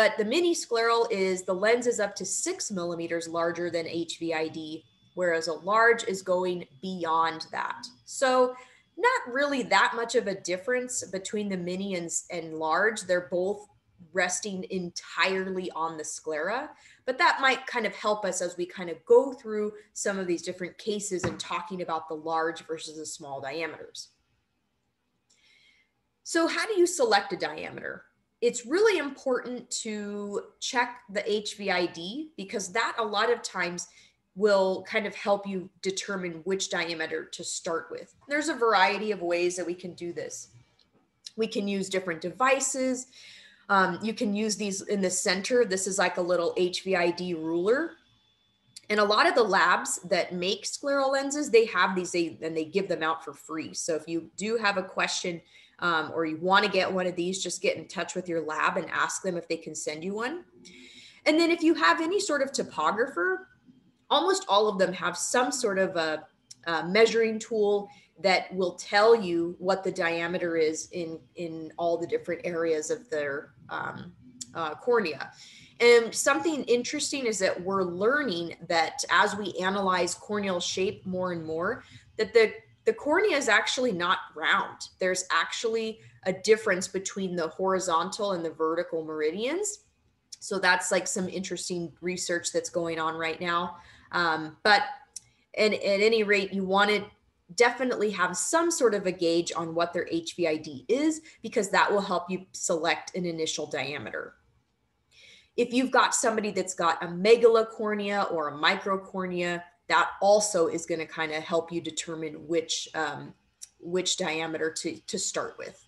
but the mini scleral is the lens is up to six millimeters larger than HVID, whereas a large is going beyond that. So not really that much of a difference between the mini and, and large. They're both resting entirely on the sclera, but that might kind of help us as we kind of go through some of these different cases and talking about the large versus the small diameters. So how do you select a diameter? It's really important to check the HVID because that a lot of times will kind of help you determine which diameter to start with. There's a variety of ways that we can do this. We can use different devices. Um, you can use these in the center. This is like a little HVID ruler. And a lot of the labs that make scleral lenses, they have these they, and they give them out for free. So if you do have a question, um, or you want to get one of these, just get in touch with your lab and ask them if they can send you one. And then if you have any sort of topographer, almost all of them have some sort of a, a measuring tool that will tell you what the diameter is in in all the different areas of their um, uh, cornea. And something interesting is that we're learning that as we analyze corneal shape more and more, that the the cornea is actually not round. There's actually a difference between the horizontal and the vertical meridians. So that's like some interesting research that's going on right now. Um, but and at any rate, you want to definitely have some sort of a gauge on what their HVID is because that will help you select an initial diameter. If you've got somebody that's got a megalocornea or a microcornea, that also is going to kind of help you determine which um, which diameter to, to start with.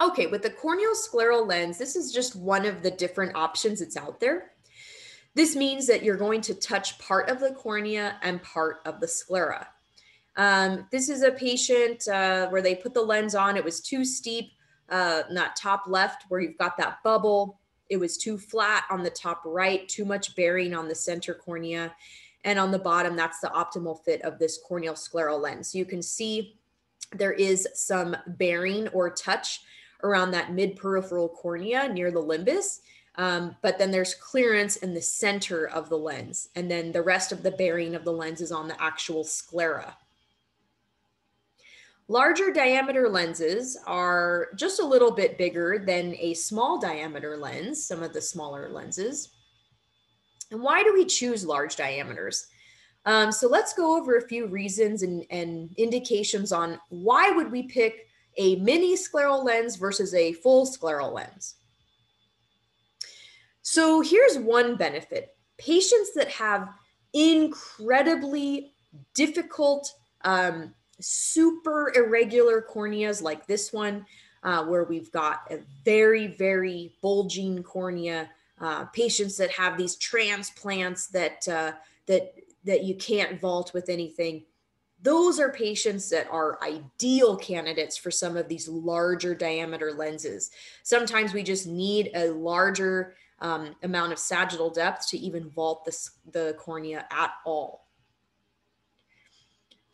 Okay, with the corneal scleral lens, this is just one of the different options that's out there. This means that you're going to touch part of the cornea and part of the sclera. Um, this is a patient uh, where they put the lens on. It was too steep, uh, not top left where you've got that bubble. It was too flat on the top right, too much bearing on the center cornea. And on the bottom, that's the optimal fit of this corneal scleral lens. So you can see there is some bearing or touch around that mid peripheral cornea near the limbus. Um, but then there's clearance in the center of the lens. And then the rest of the bearing of the lens is on the actual sclera. Larger diameter lenses are just a little bit bigger than a small diameter lens, some of the smaller lenses. And why do we choose large diameters? Um, so let's go over a few reasons and, and indications on why would we pick a mini scleral lens versus a full scleral lens. So here's one benefit patients that have incredibly difficult, um, super irregular corneas like this one, uh, where we've got a very, very bulging cornea, uh, patients that have these transplants that, uh, that, that you can't vault with anything. Those are patients that are ideal candidates for some of these larger diameter lenses. Sometimes we just need a larger um, amount of sagittal depth to even vault the, the cornea at all.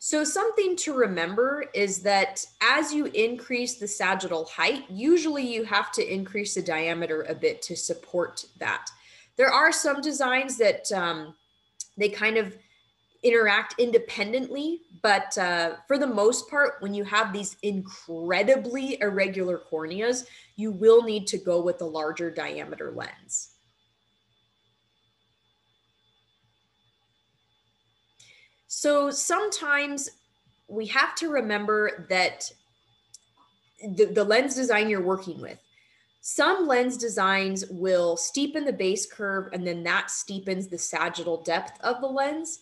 So something to remember is that as you increase the sagittal height, usually you have to increase the diameter a bit to support that. There are some designs that um, they kind of interact independently, but uh, for the most part, when you have these incredibly irregular corneas, you will need to go with a larger diameter lens. So sometimes we have to remember that the, the lens design you're working with, some lens designs will steepen the base curve and then that steepens the sagittal depth of the lens.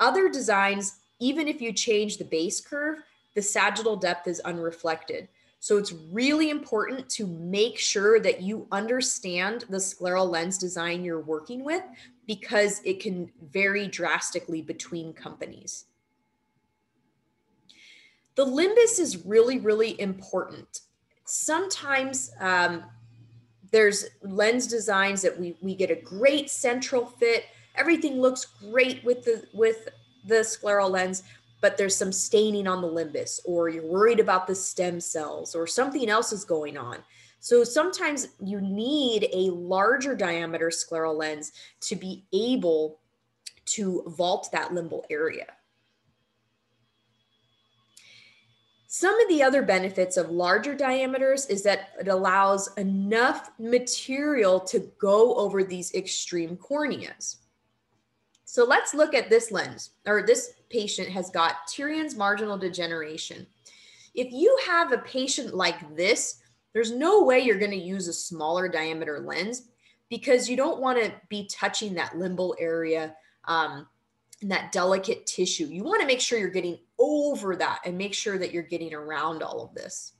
Other designs, even if you change the base curve, the sagittal depth is unreflected. So it's really important to make sure that you understand the scleral lens design you're working with because it can vary drastically between companies. The limbus is really, really important. Sometimes um, there's lens designs that we, we get a great central fit everything looks great with the with the scleral lens but there's some staining on the limbus or you're worried about the stem cells or something else is going on so sometimes you need a larger diameter scleral lens to be able to vault that limbal area Some of the other benefits of larger diameters is that it allows enough material to go over these extreme corneas. So let's look at this lens, or this patient has got Terrien's marginal degeneration. If you have a patient like this, there's no way you're going to use a smaller diameter lens because you don't want to be touching that limbal area um, and that delicate tissue. You want to make sure you're getting over that and make sure that you're getting around all of this.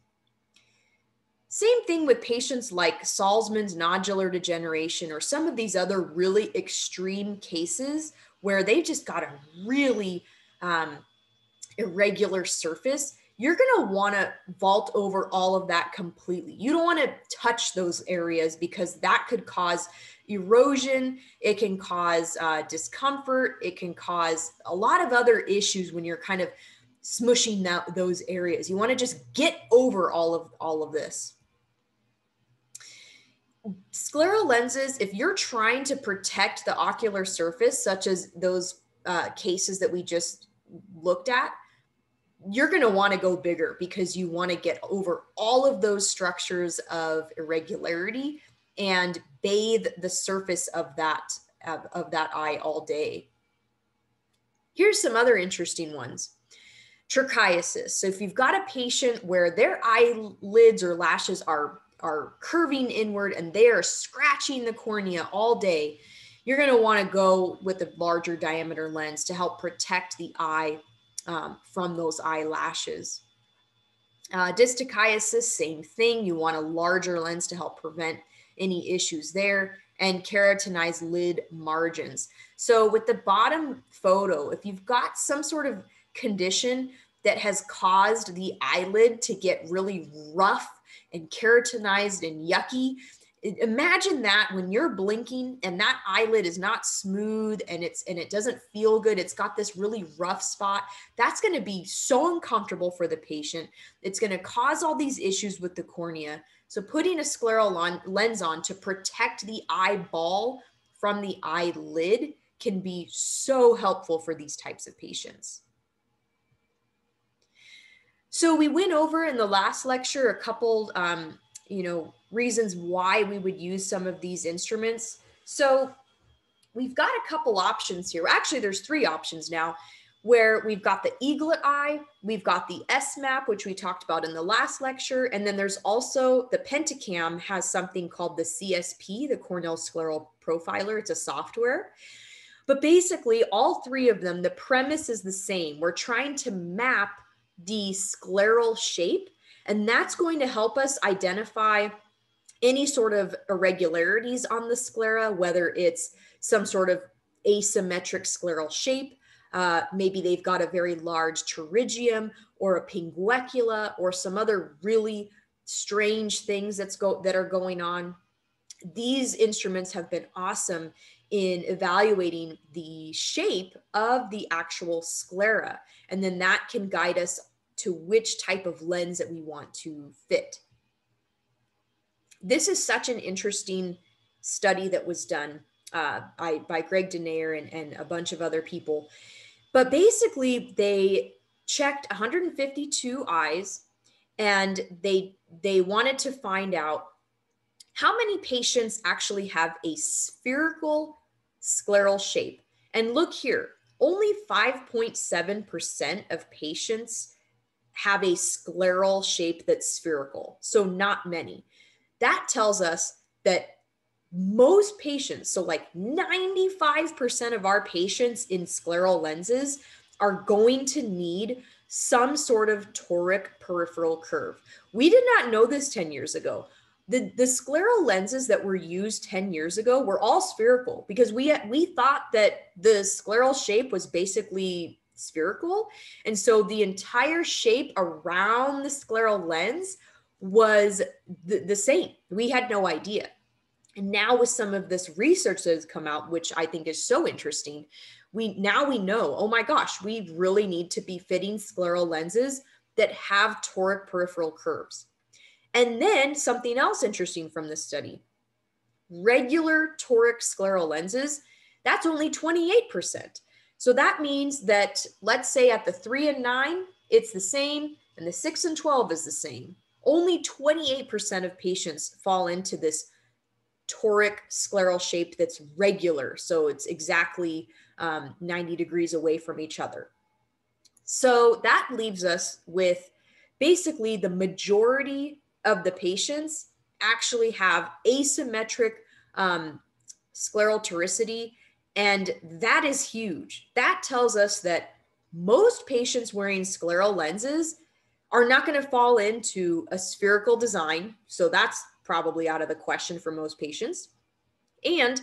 Same thing with patients like Salzmann's nodular degeneration or some of these other really extreme cases where they've just got a really um, irregular surface. You're going to want to vault over all of that completely. You don't want to touch those areas because that could cause erosion. It can cause uh, discomfort. It can cause a lot of other issues when you're kind of smushing that, those areas. You want to just get over all of all of this scleral lenses, if you're trying to protect the ocular surface, such as those uh, cases that we just looked at, you're going to want to go bigger because you want to get over all of those structures of irregularity and bathe the surface of that of, of that eye all day. Here's some other interesting ones. Trichiasis. So if you've got a patient where their eyelids or lashes are are curving inward and they are scratching the cornea all day, you're going to want to go with a larger diameter lens to help protect the eye um, from those eyelashes. Uh, distichiasis, same thing. You want a larger lens to help prevent any issues there and keratinized lid margins. So with the bottom photo, if you've got some sort of condition that has caused the eyelid to get really rough and keratinized and yucky, imagine that when you're blinking and that eyelid is not smooth and it's and it doesn't feel good it's got this really rough spot that's going to be so uncomfortable for the patient. It's going to cause all these issues with the cornea. So putting a scleral lens on to protect the eyeball from the eyelid can be so helpful for these types of patients. So we went over in the last lecture a couple um, you know reasons why we would use some of these instruments. So we've got a couple options here. Actually, there's three options now where we've got the eaglet eye, we've got the sMap, which we talked about in the last lecture, and then there's also the Pentacam has something called the CSP, the Corneo Scleral Profiler. It's a software. But basically, all three of them, the premise is the same. We're trying to map the scleral shape, and that's going to help us identify any sort of irregularities on the sclera, whether it's some sort of asymmetric scleral shape, uh, maybe they've got a very large pterygium or a pinguecula or some other really strange things that's go that are going on. These instruments have been awesome in evaluating the shape of the actual sclera, and then that can guide us to which type of lens that we want to fit this is such an interesting study that was done uh, by, by Greg DeNaeyer and, and a bunch of other people. But basically, they checked 152 eyes and they they wanted to find out how many patients actually have a spherical scleral shape. And look here, only 5.7% of patients have a scleral shape that's spherical. So not many that tells us that most patients, so like 95% of our patients in scleral lenses, are going to need some sort of toric peripheral curve. We did not know this 10 years ago. The, the scleral lenses that were used 10 years ago were all spherical because we we thought that the scleral shape was basically spherical. And so the entire shape around the scleral lens was the, the same. We had no idea. And now with some of this research that has come out, which I think is so interesting, we now we know, oh my gosh, we really need to be fitting scleral lenses that have toric peripheral curves. And then something else interesting from this study. Regular toric scleral lenses, that's only 28%. So that means that let's say at the 3 and 9, it's the same and the 6 and 12 is the same only 28% of patients fall into this toric scleral shape that's regular. So it's exactly um, 90 degrees away from each other. So that leaves us with basically the majority of the patients actually have asymmetric um, scleral toricity. And that is huge. That tells us that most patients wearing scleral lenses are not going to fall into a spherical design. So that's probably out of the question for most patients. And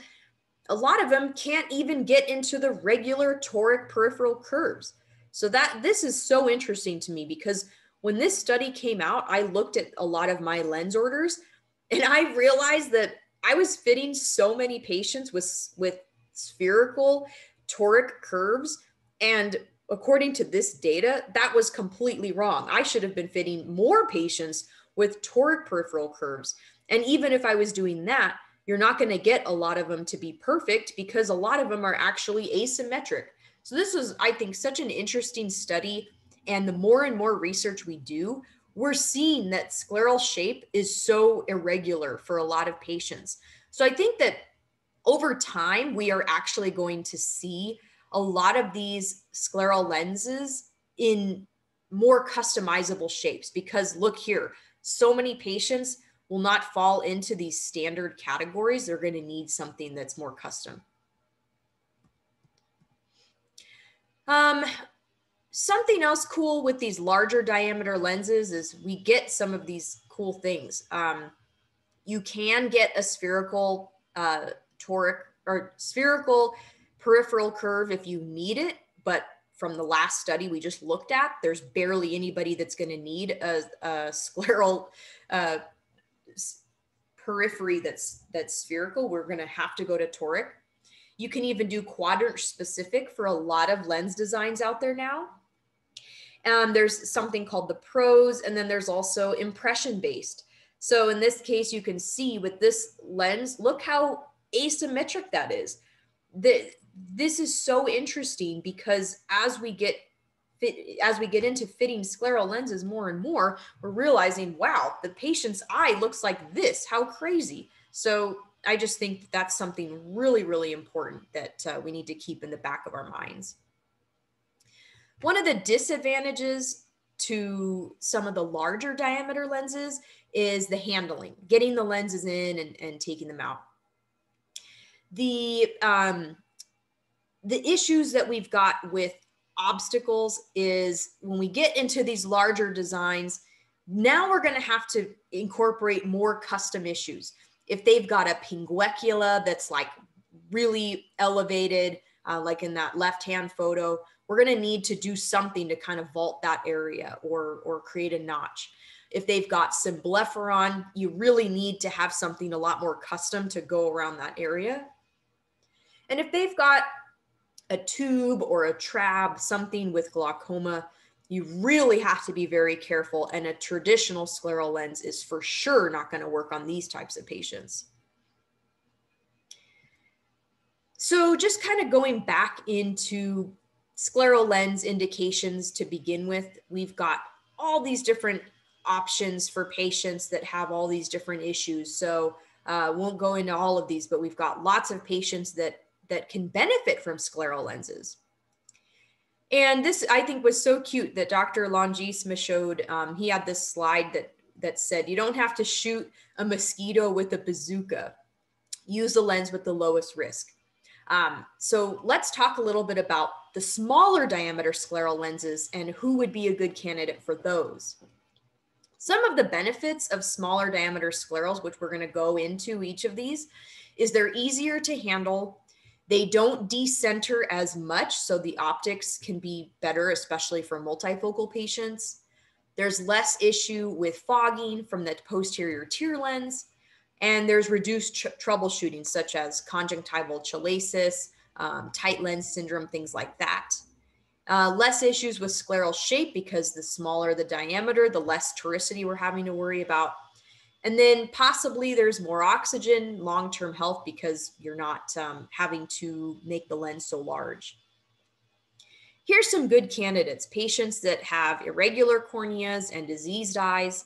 a lot of them can't even get into the regular toric peripheral curves. So that this is so interesting to me because when this study came out, I looked at a lot of my lens orders and I realized that I was fitting so many patients with with spherical toric curves and according to this data, that was completely wrong. I should have been fitting more patients with toric peripheral curves. And even if I was doing that, you're not going to get a lot of them to be perfect because a lot of them are actually asymmetric. So this was, I think, such an interesting study. And the more and more research we do, we're seeing that scleral shape is so irregular for a lot of patients. So I think that over time, we are actually going to see a lot of these scleral lenses in more customizable shapes because look here, so many patients will not fall into these standard categories. They're going to need something that's more custom. Um, something else cool with these larger diameter lenses is we get some of these cool things. Um, you can get a spherical uh, toric or spherical peripheral curve if you need it, but from the last study we just looked at, there's barely anybody that's going to need a, a scleral uh, periphery that's that's spherical. We're going to have to go to toric. You can even do quadrant specific for a lot of lens designs out there now. Um, there's something called the PROSE, and then there's also impression based. So in this case, you can see with this lens, look how asymmetric that is. The, this is so interesting because as we get fit, as we get into fitting scleral lenses more and more, we're realizing, wow, the patient's eye looks like this. How crazy. So I just think that that's something really, really important that uh, we need to keep in the back of our minds. One of the disadvantages to some of the larger diameter lenses is the handling, getting the lenses in and, and taking them out. The um, the issues that we've got with obstacles is when we get into these larger designs, now we're going to have to incorporate more custom issues. If they've got a pinguecula that's like really elevated, uh, like in that left hand photo, we're going to need to do something to kind of vault that area or, or create a notch. If they've got symblepharon, you really need to have something a lot more custom to go around that area. And if they've got a tube or a trab, something with glaucoma, you really have to be very careful. And a traditional scleral lens is for sure not going to work on these types of patients. So, just kind of going back into scleral lens indications to begin with, we've got all these different options for patients that have all these different issues. So, uh, won't go into all of these, but we've got lots of patients that that can benefit from scleral lenses. And this, I think, was so cute that Dr. Longisma showed. Um, he had this slide that that said, "You don't have to shoot a mosquito with a bazooka. Use the lens with the lowest risk." Um, so let's talk a little bit about the smaller diameter scleral lenses and who would be a good candidate for those. Some of the benefits of smaller diameter sclerals, which we're going to go into each of these, is they're easier to handle they don't decenter as much, so the optics can be better, especially for multifocal patients. There's less issue with fogging from the posterior tear lens, and there's reduced tr- troubleshooting, such as conjunctival chalasis, um, tight lens syndrome, things like that. Uh, less issues with scleral shape because the smaller the diameter, the less toricity we're having to worry about. And then possibly there's more oxygen, long term health, because you're not um, having to make the lens so large. Here's some good candidates patients that have irregular corneas and diseased eyes.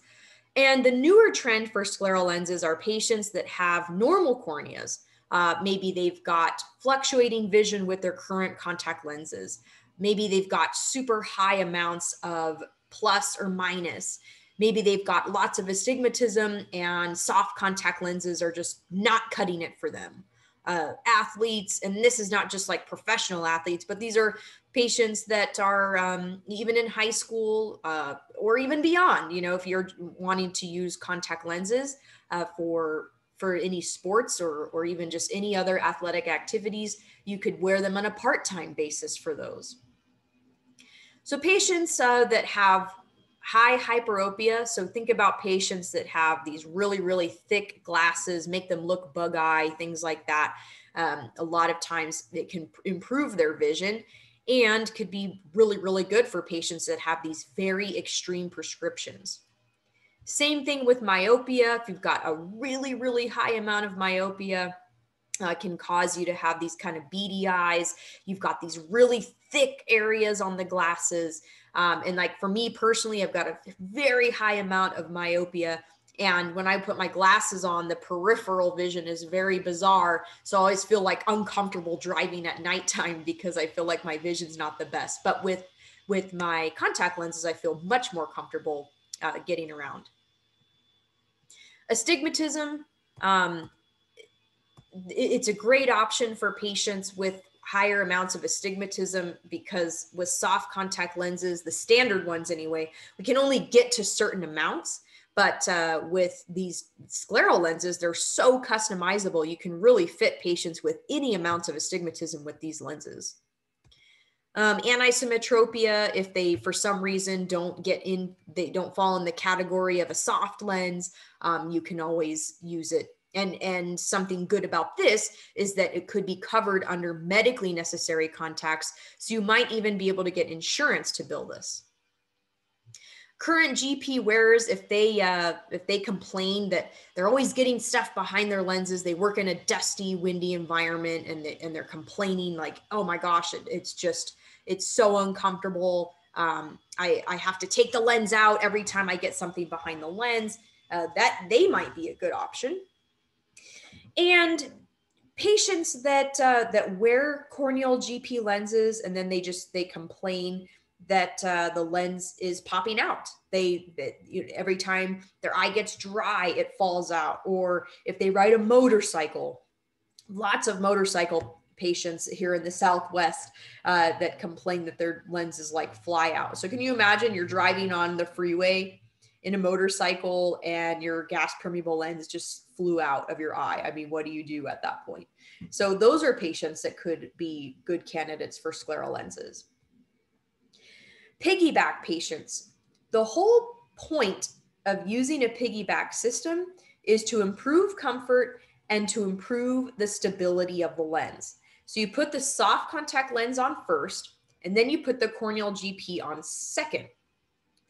And the newer trend for scleral lenses are patients that have normal corneas. Uh, maybe they've got fluctuating vision with their current contact lenses. Maybe they've got super high amounts of plus or minus maybe they've got lots of astigmatism and soft contact lenses are just not cutting it for them. Uh, athletes, and this is not just like professional athletes, but these are patients that are um, even in high school uh, or even beyond. You know, if you're wanting to use contact lenses uh, for for any sports or or even just any other athletic activities, you could wear them on a part time basis for those. So patients uh, that have high hyperopia. So think about patients that have these really, really thick glasses, make them look bug eye, things like that. Um, a lot of times it can improve their vision and could be really, really good for patients that have these very extreme prescriptions. Same thing with myopia. If you've got a really, really high amount of myopia, uh, can cause you to have these kind of beady eyes. You've got these really thick areas on the glasses. Um, and like for me personally, I've got a very high amount of myopia. And when I put my glasses on, the peripheral vision is very bizarre. So I always feel like uncomfortable driving at nighttime because I feel like my vision's not the best. But with with my contact lenses, I feel much more comfortable uh, getting around. Astigmatism, um, it's a great option for patients with higher amounts of astigmatism because with soft contact lenses, the standard ones anyway, we can only get to certain amounts. But uh, with these scleral lenses, they're so customizable. You can really fit patients with any amounts of astigmatism with these lenses. Um, anisometropia, if they for some reason don't get in, they don't fall in the category of a soft lens, um, you can always use it and and something good about this is that it could be covered under medically necessary contacts so you might even be able to get insurance to bill this. Current gp wearers if they uh, if they complain that they're always getting stuff behind their lenses they work in a dusty windy environment and, they, and they're complaining like oh my gosh it, it's just it's so uncomfortable. Um, I, I have to take the lens out every time i get something behind the lens. Uh, that they might be a good option and patients that uh, that wear corneal GP lenses and then they just they complain that uh, the lens is popping out. They, that, you know, every time their eye gets dry, it falls out. Or if they ride a motorcycle, lots of motorcycle patients here in the Southwest uh, that complain that their lenses like fly out. So can you imagine you're driving on the freeway in a motorcycle and your gas permeable lens just flew out of your eye. I mean, what do you do at that point? So those are patients that could be good candidates for scleral lenses. Piggyback patients. The whole point of using a piggyback system is to improve comfort and to improve the stability of the lens. So you put the soft contact lens on first, and then you put the corneal GP on second.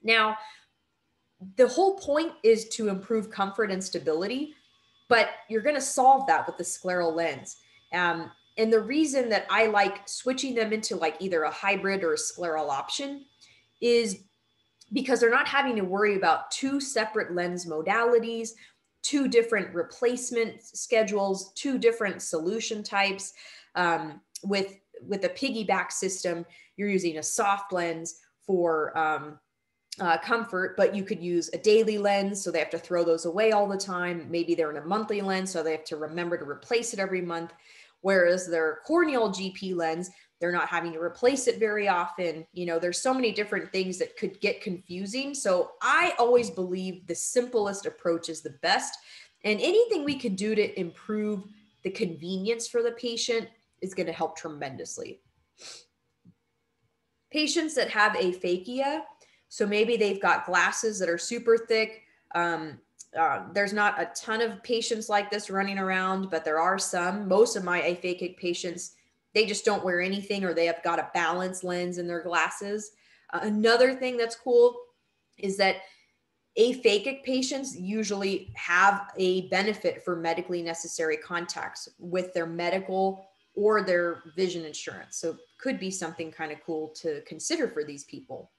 Now, the whole point is to improve comfort and stability, but you're going to solve that with the scleral lens. Um, and the reason that I like switching them into like either a hybrid or a scleral option is because they're not having to worry about two separate lens modalities, two different replacement schedules, two different solution types. Um, with with a piggyback system, you're using a soft lens for um, uh, comfort, but you could use a daily lens. So they have to throw those away all the time. Maybe they're in a monthly lens, so they have to remember to replace it every month. Whereas their corneal GP lens, they're not having to replace it very often. You know, there's so many different things that could get confusing. So I always believe the simplest approach is the best. And anything we can do to improve the convenience for the patient is going to help tremendously. Patients that have aphakia, so maybe they've got glasses that are super thick. Um, uh, there's not a ton of patients like this running around, but there are some. Most of my aphakic patients, they just don't wear anything or they have got a balance lens in their glasses. Uh, another thing that's cool is that aphakic patients usually have a benefit for medically necessary contacts with their medical or their vision insurance. So could be something kind of cool to consider for these people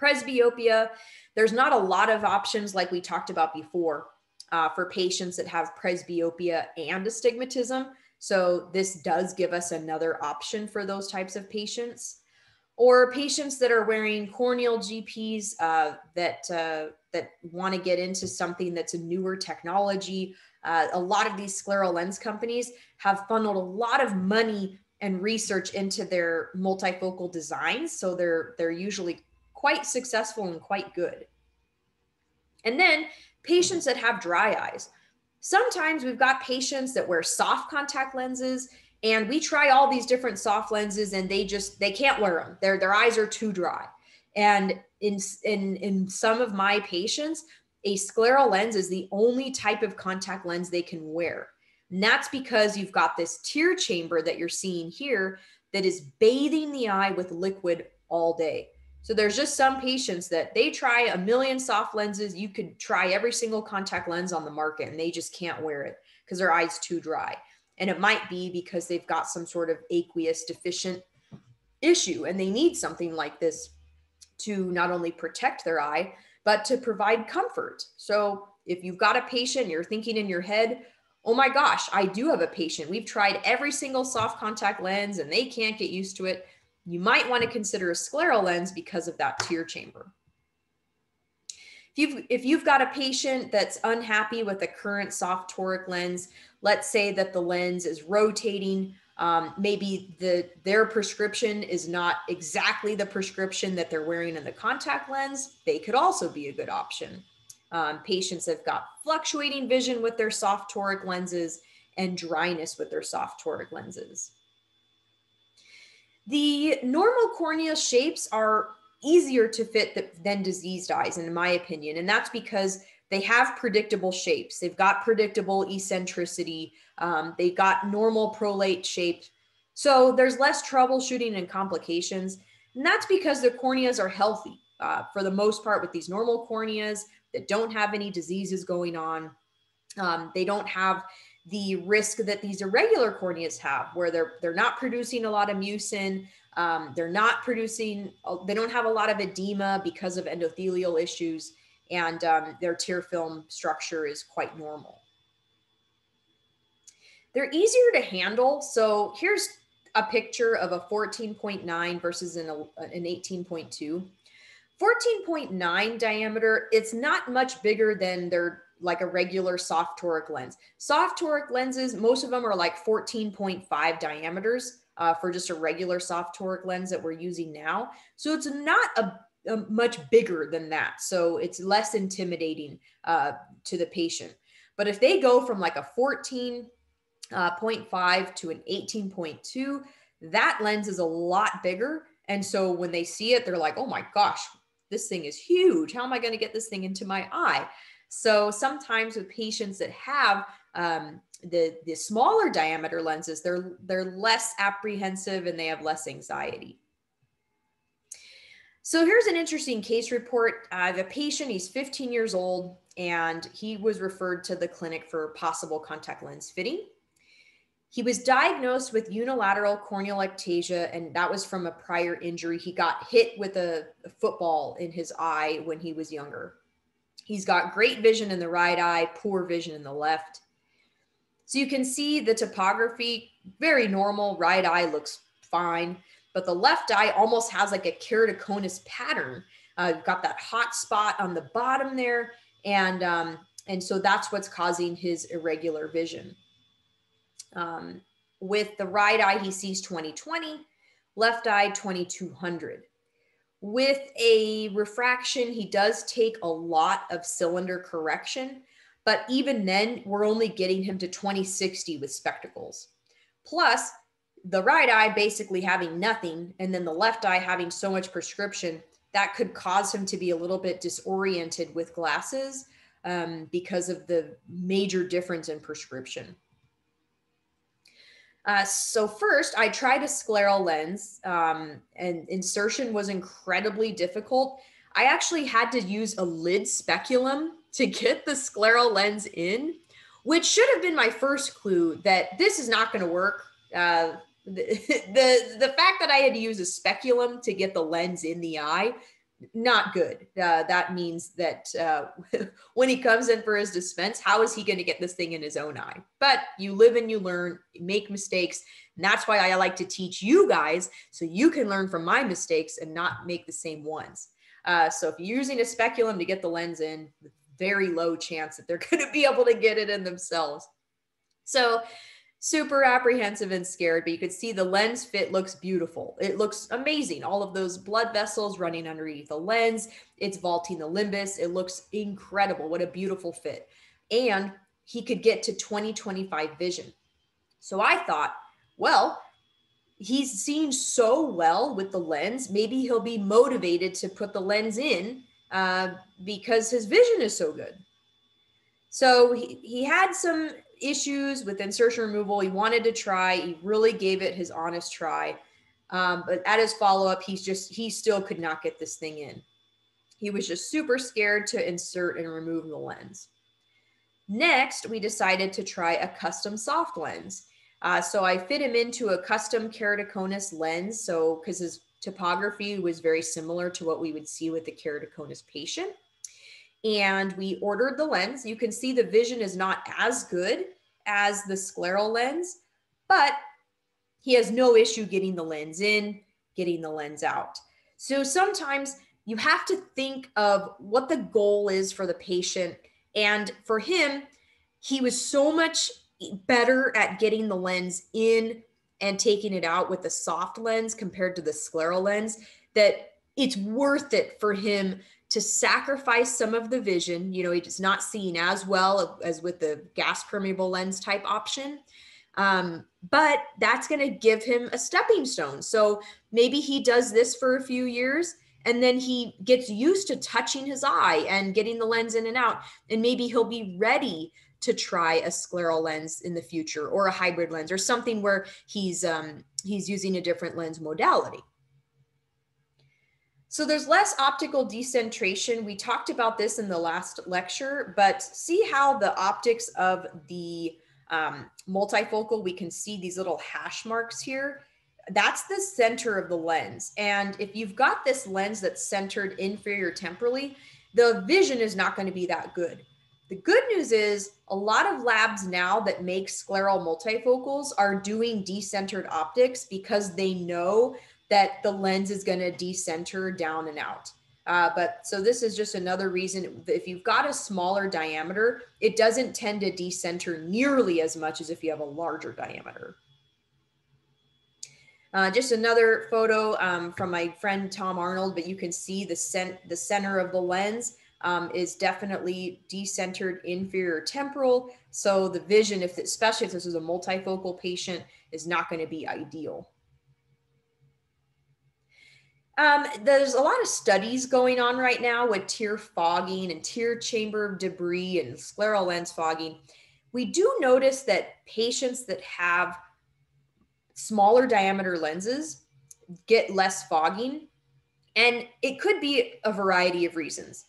presbyopia, there's not a lot of options like we talked about before uh, for patients that have presbyopia and astigmatism. So this does give us another option for those types of patients. Or patients that are wearing corneal GPs uh, that uh, that want to get into something that's a newer technology. Uh, a lot of these scleral lens companies have funneled a lot of money and research into their multifocal designs, so they're they're usually quite successful and quite good. And then patients that have dry eyes. Sometimes we've got patients that wear soft contact lenses and we try all these different soft lenses and they just they can't wear them. Their their eyes are too dry. And in in in some of my patients, a scleral lens is the only type of contact lens they can wear. And that's because you've got this tear chamber that you're seeing here that is bathing the eye with liquid all day. So there's just some patients that they try a million soft lenses. You could try every single contact lens on the market and they just can't wear it because their eyes too dry. And it might be because they've got some sort of aqueous deficient issue and they need something like this to not only protect their eye, but to provide comfort. So if you've got a patient, you're thinking in your head, oh my gosh, I do have a patient. We've tried every single soft contact lens and they can't get used to it. You might want to consider a scleral lens because of that tear chamber. If you've, if you've got a patient that's unhappy with the current soft toric lens, let's say that the lens is rotating, um, maybe the their prescription is not exactly the prescription that they're wearing in the contact lens, they could also be a good option. Um, patients have got fluctuating vision with their soft toric lenses and dryness with their soft toric lenses. The normal cornea shapes are easier to fit than diseased eyes, in my opinion. And that's because they have predictable shapes. They've got predictable eccentricity. Um, they've got normal prolate shape. So there's less troubleshooting and complications. And that's because the corneas are healthy uh, for the most part with these normal corneas that don't have any diseases going on. Um, they don't have the risk that these irregular corneas have, where they're they're not producing a lot of mucin, um, they're not producing, they don't have a lot of edema because of endothelial issues, and um, their tear film structure is quite normal. They're easier to handle. So here's a picture of a 14.9 versus an, an 18.2. 14.9 diameter, it's not much bigger than their like a regular soft toric lens. Soft toric lenses, most of them are like 14.5 diameters uh, for just a regular soft toric lens that we're using now. So it's not a, a much bigger than that. So it's less intimidating uh, to the patient. But if they go from like a 14.5 uh, to an 18.2, that lens is a lot bigger. And so when they see it, they're like, oh my gosh, this thing is huge. How am I going to get this thing into my eye? So sometimes with patients that have um, the the smaller diameter lenses, they're they're less apprehensive and they have less anxiety. So here's an interesting case report. I have a patient, he's 15 years old, and he was referred to the clinic for possible contact lens fitting. He was diagnosed with unilateral corneal ectasia, and that was from a prior injury. He got hit with a, a football in his eye when he was younger. He's got great vision in the right eye, poor vision in the left. So you can see the topography, very normal. Right eye looks fine, but the left eye almost has like a keratoconus pattern. Uh, you've got that hot spot on the bottom there. And, um, and so that's what's causing his irregular vision. Um, with the right eye, he sees 2020, left eye 2200. With a refraction, he does take a lot of cylinder correction, but even then, we're only getting him to 2060 with spectacles. Plus, the right eye basically having nothing, and then the left eye having so much prescription, that could cause him to be a little bit disoriented with glasses um, because of the major difference in prescription. Uh, so first, I tried a scleral lens, um, and insertion was incredibly difficult. I actually had to use a lid speculum to get the scleral lens in, which should have been my first clue that this is not going to work. Uh, the, the the fact that I had to use a speculum to get the lens in the eye not good. Uh, that means that uh, when he comes in for his dispense, how is he going to get this thing in his own eye? But you live and you learn, make mistakes. And that's why I like to teach you guys so you can learn from my mistakes and not make the same ones. Uh, so if you're using a speculum to get the lens in, very low chance that they're going to be able to get it in themselves. So super apprehensive and scared, but you could see the lens fit looks beautiful. It looks amazing. All of those blood vessels running underneath the lens, it's vaulting the limbus. It looks incredible. What a beautiful fit. And he could get to 2025 vision. So I thought, well, he's seen so well with the lens. Maybe he'll be motivated to put the lens in uh, because his vision is so good. So he, he had some issues with insertion removal. He wanted to try. He really gave it his honest try. Um, but at his follow up, he's just, he still could not get this thing in. He was just super scared to insert and remove the lens. Next, we decided to try a custom soft lens. Uh, so I fit him into a custom keratoconus lens. So because his topography was very similar to what we would see with the keratoconus patient. And we ordered the lens. You can see the vision is not as good as the scleral lens, but he has no issue getting the lens in, getting the lens out. So sometimes you have to think of what the goal is for the patient. And for him, he was so much better at getting the lens in and taking it out with the soft lens compared to the scleral lens that it's worth it for him to sacrifice some of the vision. You know, it's not seen as well as with the gas permeable lens type option. Um, but that's going to give him a stepping stone. So maybe he does this for a few years and then he gets used to touching his eye and getting the lens in and out. And maybe he'll be ready to try a scleral lens in the future or a hybrid lens or something where he's um, he's using a different lens modality. So there's less optical decentration. We talked about this in the last lecture, but see how the optics of the um, multifocal, we can see these little hash marks here. That's the center of the lens. And if you've got this lens that's centered inferior temporally, the vision is not going to be that good. The good news is a lot of labs now that make scleral multifocals are doing decentered optics because they know that the lens is going to decenter down and out. Uh, but so this is just another reason if you've got a smaller diameter, it doesn't tend to decenter nearly as much as if you have a larger diameter. Uh, just another photo um, from my friend Tom Arnold, but you can see the, cent the center of the lens um, is definitely decentered inferior temporal. So the vision, if especially if this is a multifocal patient, is not going to be ideal. Um, there's a lot of studies going on right now with tear fogging and tear chamber debris and scleral lens fogging. We do notice that patients that have smaller diameter lenses get less fogging. And it could be a variety of reasons.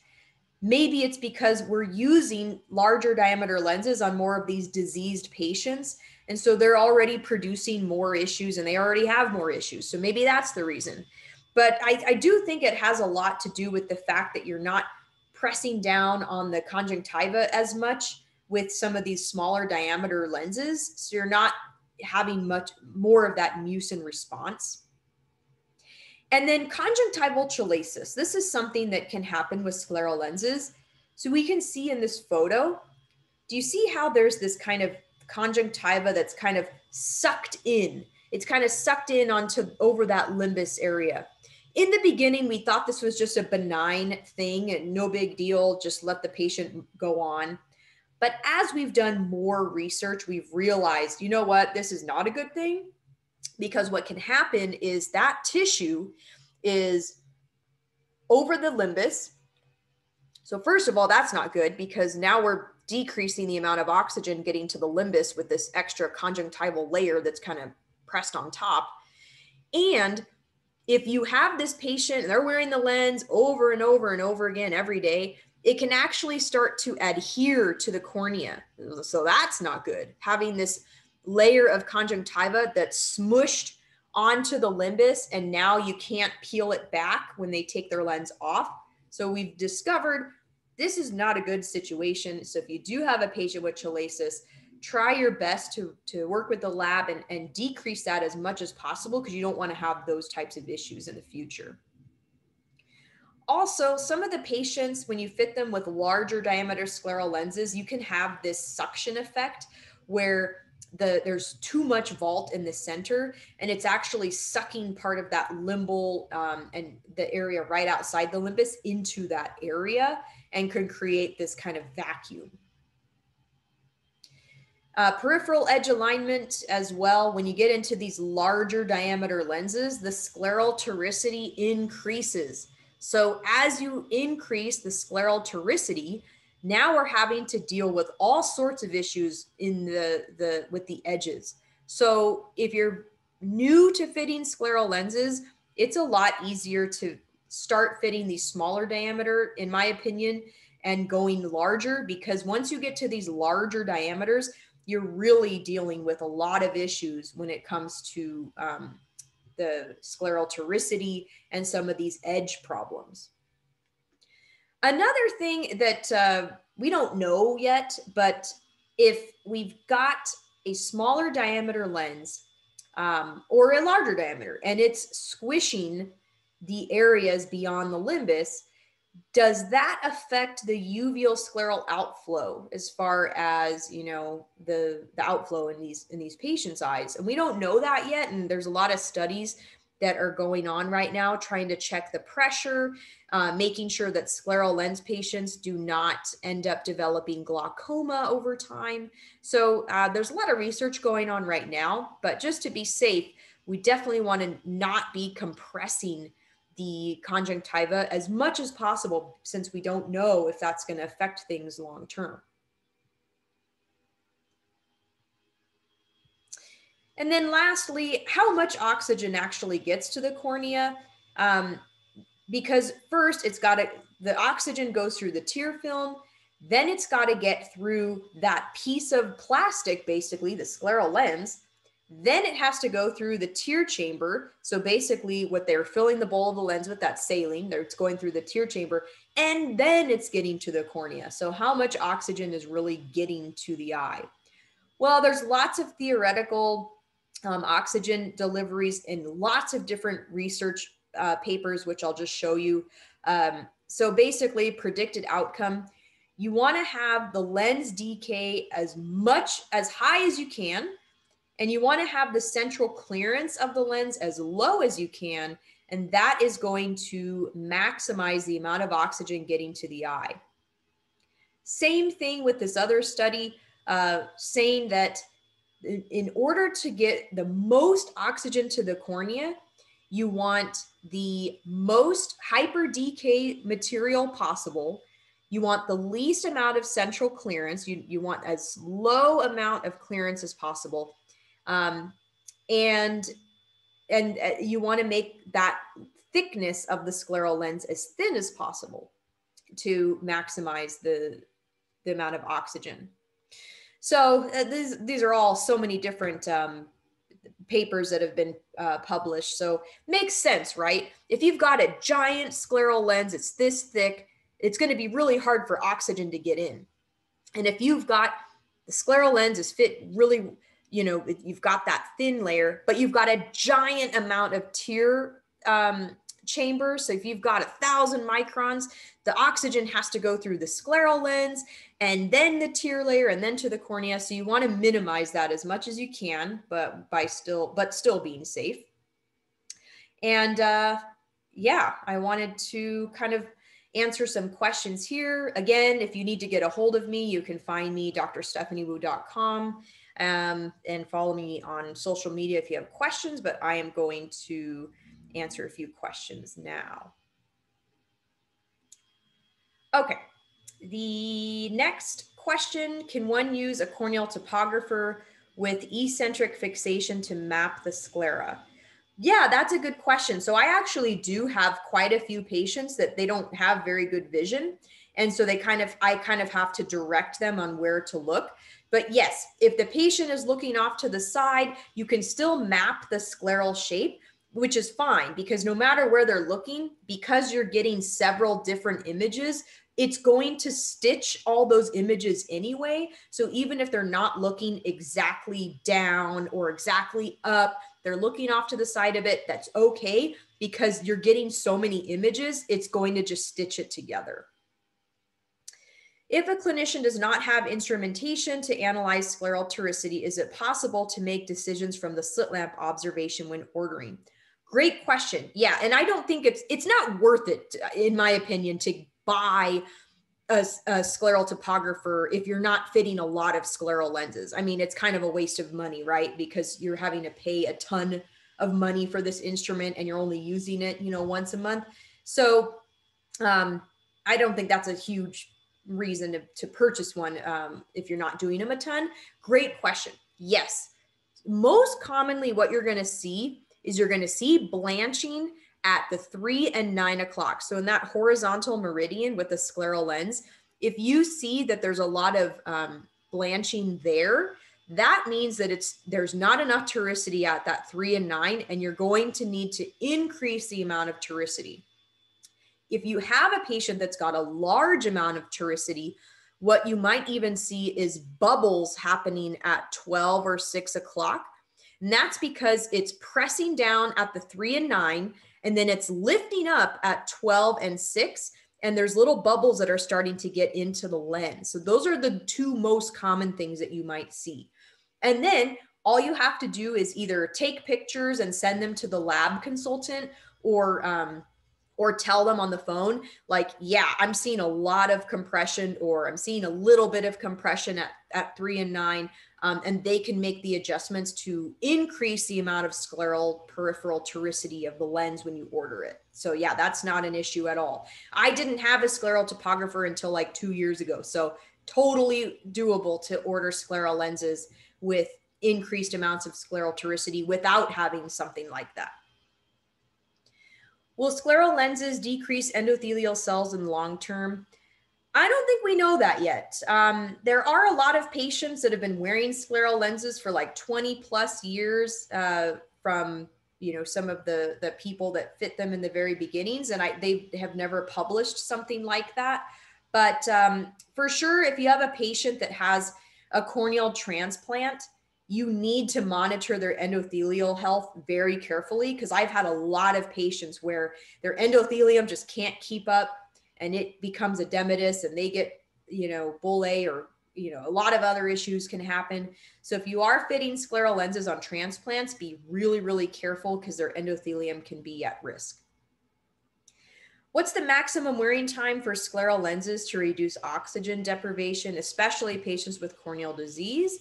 Maybe it's because we're using larger diameter lenses on more of these diseased patients. And so they're already producing more issues and they already have more issues. So maybe that's the reason. But I, I do think it has a lot to do with the fact that you're not pressing down on the conjunctiva as much with some of these smaller diameter lenses. So you're not having much more of that mucin response. And then conjunctival chalasis. This is something that can happen with scleral lenses. So we can see in this photo, do you see how there's this kind of conjunctiva that's kind of sucked in? It's kind of sucked in onto over that limbus area. In the beginning, we thought this was just a benign thing no big deal, just let the patient go on. But as we've done more research, we've realized, you know what, this is not a good thing because what can happen is that tissue is over the limbus. So, first of all, that's not good because now we're decreasing the amount of oxygen getting to the limbus with this extra conjunctival layer that's kind of pressed on top. And if you have this patient and they're wearing the lens over and over and over again every day, it can actually start to adhere to the cornea. So that's not good. Having this layer of conjunctiva that's smushed onto the limbus and now you can't peel it back when they take their lens off. So we've discovered this is not a good situation. So if you do have a patient with chalasis, try your best to, to work with the lab and, and decrease that as much as possible because you don't want to have those types of issues in the future. Also, some of the patients, when you fit them with larger diameter scleral lenses, you can have this suction effect where the there's too much vault in the center and it's actually sucking part of that limbal um, and the area right outside the limbus into that area and could create this kind of vacuum uh, peripheral edge alignment as well. When you get into these larger diameter lenses, the scleral toricity increases. So as you increase the scleral toricity, now we're having to deal with all sorts of issues in the, the with the edges. So if you're new to fitting scleral lenses, it's a lot easier to start fitting these smaller diameter, in my opinion, and going larger because once you get to these larger diameters, you're really dealing with a lot of issues when it comes to um, the scleral toricity and some of these edge problems. Another thing that uh, we don't know yet, but if we've got a smaller diameter lens um, or a larger diameter and it's squishing the areas beyond the limbus, does that affect the uveoscleral outflow as far as you know the the outflow in these in these patients eyes? And we don't know that yet and there's a lot of studies that are going on right now trying to check the pressure uh, making sure that scleral lens patients do not end up developing glaucoma over time. So uh, there's a lot of research going on right now but just to be safe we definitely want to not be compressing the conjunctiva as much as possible since we don't know if that's going to affect things long term. And then lastly, how much oxygen actually gets to the cornea. Um, because first it's got to, the oxygen goes through the tear film, then it's got to get through that piece of plastic, basically the scleral lens, then it has to go through the tear chamber. So basically, what they're filling the bowl of the lens with that saline, it's going through the tear chamber, and then it's getting to the cornea. So, how much oxygen is really getting to the eye? Well, there's lots of theoretical um, oxygen deliveries in lots of different research uh, papers, which I'll just show you. Um, so, basically, predicted outcome you want to have the lens Dk as much as high as you can and you want to have the central clearance of the lens as low as you can. And that is going to maximize the amount of oxygen getting to the eye. Same thing with this other study uh, saying that in order to get the most oxygen to the cornea, you want the most hyper Dk material possible. You want the least amount of central clearance. You, you want as low amount of clearance as possible um, and and uh, you want to make that thickness of the scleral lens as thin as possible to maximize the the amount of oxygen. So uh, these these are all so many different um, papers that have been uh, published. So makes sense, right? If you've got a giant scleral lens, it's this thick, it's going to be really hard for oxygen to get in. And if you've got the scleral lens is fit really you know you've got that thin layer but you've got a giant amount of tear um, chambers. So if you've got a thousand microns the oxygen has to go through the scleral lens and then the tear layer and then to the cornea. So you want to minimize that as much as you can but by still but still being safe. And uh, yeah i wanted to kind of answer some questions here. Again if you need to get a hold of me you can find me drstephaniewoo.com um, and follow me on social media if you have questions, but I am going to answer a few questions now. Okay, the next question, can one use a corneal topographer with eccentric fixation to map the sclera? Yeah, that's a good question. So I actually do have quite a few patients that they don't have very good vision. And so they kind of, I kind of have to direct them on where to look. But yes, if the patient is looking off to the side, you can still map the scleral shape, which is fine because no matter where they're looking, because you're getting several different images, it's going to stitch all those images anyway. So even if they're not looking exactly down or exactly up, they're looking off to the side of it, that's okay because you're getting so many images, it's going to just stitch it together. If a clinician does not have instrumentation to analyze scleral toricity, is it possible to make decisions from the slit lamp observation when ordering? Great question. Yeah, and I don't think it's it's not worth it, in my opinion, to buy a, a, scleral topographer if you're not fitting a lot of scleral lenses. I mean, it's kind of a waste of money, right? Because you're having to pay a ton of money for this instrument and you're only using it, you know, once a month. So um, I don't think that's a huge reason to, to purchase one um, if you're not doing them a ton? Great question. Yes. Most commonly, what you're going to see is you're going to see blanching at the three and nine o'clock. So, in that horizontal meridian with the scleral lens, if you see that there's a lot of um, blanching there, that means that it's there's not enough toricity at that three and nine, and you're going to need to increase the amount of toricity. If you have a patient that's got a large amount of toricity, what you might even see is bubbles happening at 12 or 6 o'clock. And that's because it's pressing down at the three and nine, and then it's lifting up at 12 and 6 and there's little bubbles that are starting to get into the lens. So those are the two most common things that you might see. And then all you have to do is either take pictures and send them to the lab consultant or um, or tell them on the phone like yeah i'm seeing a lot of compression or i'm seeing a little bit of compression at, at three and nine um, and they can make the adjustments to increase the amount of scleral peripheral toricity of the lens when you order it. So yeah that's not an issue at all. I didn't have a scleral topographer until like two years ago. So totally doable to order scleral lenses with increased amounts of scleral toricity without having something like that Will scleral lenses decrease endothelial cells in the long term? I don't think we know that yet. Um, there are a lot of patients that have been wearing scleral lenses for like 20 plus years uh, from you know some of the the people that fit them in the very beginnings and I they have never published something like that but um, for sure if you have a patient that has a corneal transplant you need to monitor their endothelial health very carefully because I've had a lot of patients where their endothelium just can't keep up and it becomes edematous and they get, you know, bull or, you know, a lot of other issues can happen. So if you are fitting scleral lenses on transplants, be really, really careful because their endothelium can be at risk. What's the maximum wearing time for scleral lenses to reduce oxygen deprivation, especially patients with corneal disease?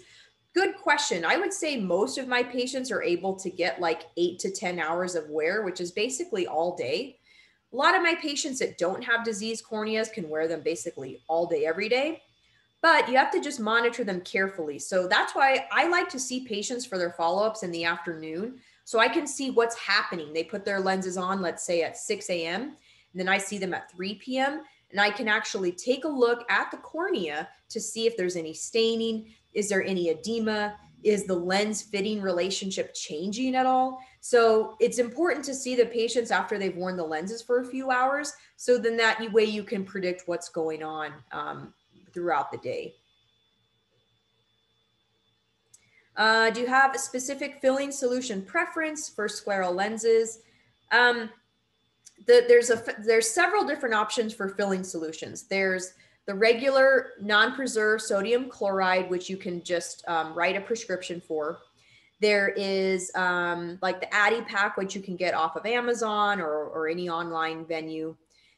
Good question. I would say most of my patients are able to get like eight to 10 hours of wear, which is basically all day. A lot of my patients that don't have disease corneas can wear them basically all day, every day, but you have to just monitor them carefully. So that's why I like to see patients for their follow ups in the afternoon so I can see what's happening. They put their lenses on, let's say at 6 a.m., and then I see them at 3 p.m. And I can actually take a look at the cornea to see if there's any staining, is there any edema? Is the lens fitting relationship changing at all? So it's important to see the patients after they've worn the lenses for a few hours. So then that way you can predict what's going on um, throughout the day. Uh, do you have a specific filling solution preference for scleral lenses? Um, the, there's a there's several different options for filling solutions. There's the regular non-preserved sodium chloride, which you can just um, write a prescription for. There is um, like the Addipak, which you can get off of Amazon or, or any online venue.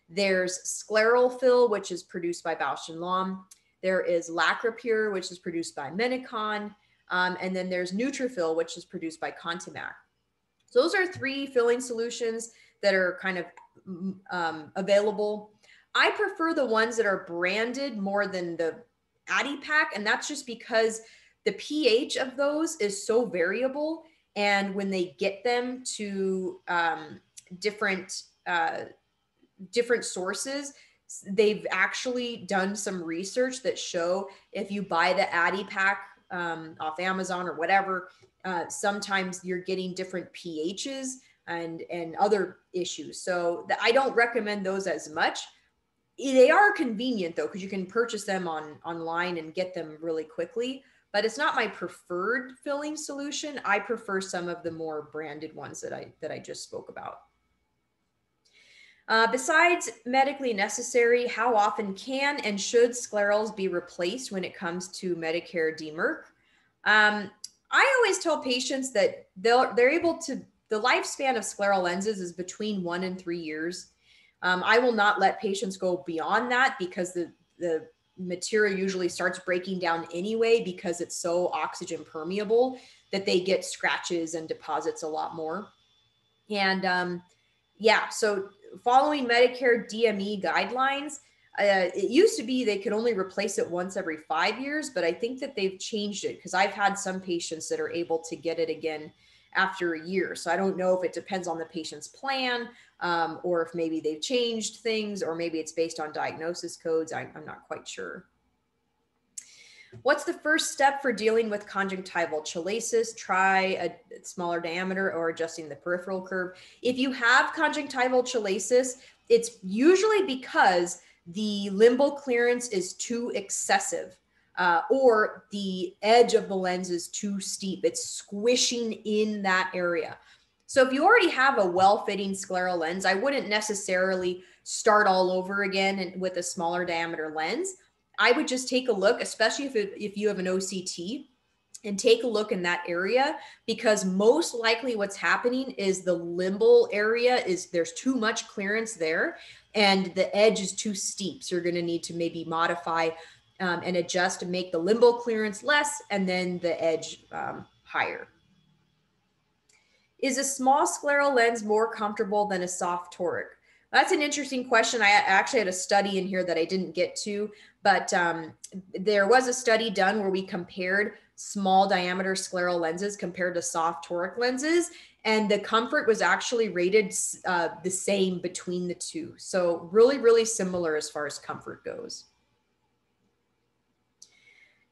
There's ScleralFil, which is produced by Bausch and Lomb. There is LacriPure, which is produced by Menicon. Um, and then there's Nutrifill, which is produced by Contamac. So those are three filling solutions that are kind of mm, um, available I prefer the ones that are branded more than the Addipak. And that's just because the pH of those is so variable. And when they get them to um, different, uh, different sources, they've actually done some research that show if you buy the Addipak um, off Amazon or whatever, uh, sometimes you're getting different pHs and and other issues. So the, I don't recommend those as much they are convenient though because you can purchase them on online and get them really quickly but it's not my preferred filling solution. I prefer some of the more branded ones that i that i just spoke about. Uh, besides medically necessary how often can and should sclerals be replaced when it comes to medicare DMERC? Um, i always tell patients that they'll they're able to the lifespan of scleral lenses is between one and three years um, I will not let patients go beyond that because the, the material usually starts breaking down anyway because it's so oxygen permeable that they get scratches and deposits a lot more. And um, yeah, so following Medicare DME guidelines, uh, it used to be they could only replace it once every five years, but I think that they've changed it because I've had some patients that are able to get it again after a year. So I don't know if it depends on the patient's plan um, or if maybe they've changed things, or maybe it's based on diagnosis codes. I, I'm not quite sure. What's the first step for dealing with conjunctivochalasis? Try a smaller diameter or adjusting the peripheral curve. If you have conjunctivochalasis, it's usually because the limbal clearance is too excessive uh, or the edge of the lens is too steep. It's squishing in that area. So if you already have a well-fitting scleral lens, I wouldn't necessarily start all over again with a smaller diameter lens. I would just take a look, especially if, it, if you have an OCT, and take a look in that area because most likely what's happening is the limbal area is there's too much clearance there and the edge is too steep. So you're going to need to maybe modify um, and adjust to make the limbal clearance less and then the edge um, higher. Is a small scleral lens more comfortable than a soft toric? That's an interesting question. I actually had a study in here that I didn't get to, but um, there was a study done where we compared small diameter scleral lenses compared to soft toric lenses, and the comfort was actually rated uh, the same between the two. So really, really similar as far as comfort goes.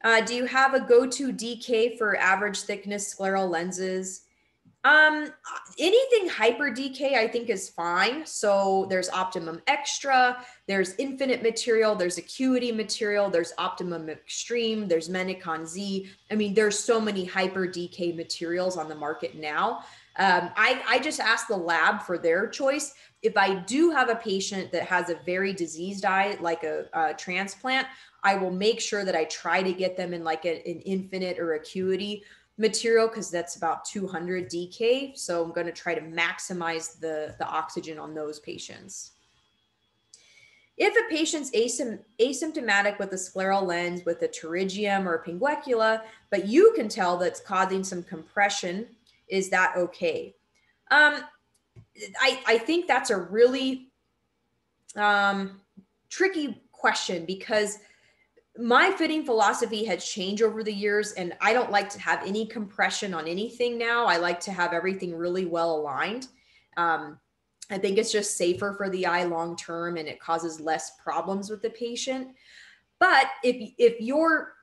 Uh, do you have a go-to Dk for average thickness scleral lenses? Um, anything hyper Dk I think is fine. So there's optimum extra, there's infinite material, there's acuity material, there's optimum extreme, there's Menicon Z. I mean, there's so many hyper Dk materials on the market now. Um, I, I just ask the lab for their choice. If I do have a patient that has a very diseased eye, like a, a transplant, I will make sure that I try to get them in like a, an infinite or acuity material because that's about 200 Dk. So I'm going to try to maximize the, the oxygen on those patients. If a patient's asym asymptomatic with a scleral lens with a pterygium or a pinguecula, but you can tell that's causing some compression, is that okay? Um, I, I think that's a really um, tricky question because – my fitting philosophy has changed over the years and i don't like to have any compression on anything now. I like to have everything really well aligned. Um, i think it's just safer for the eye long term and it causes less problems with the patient. But if if your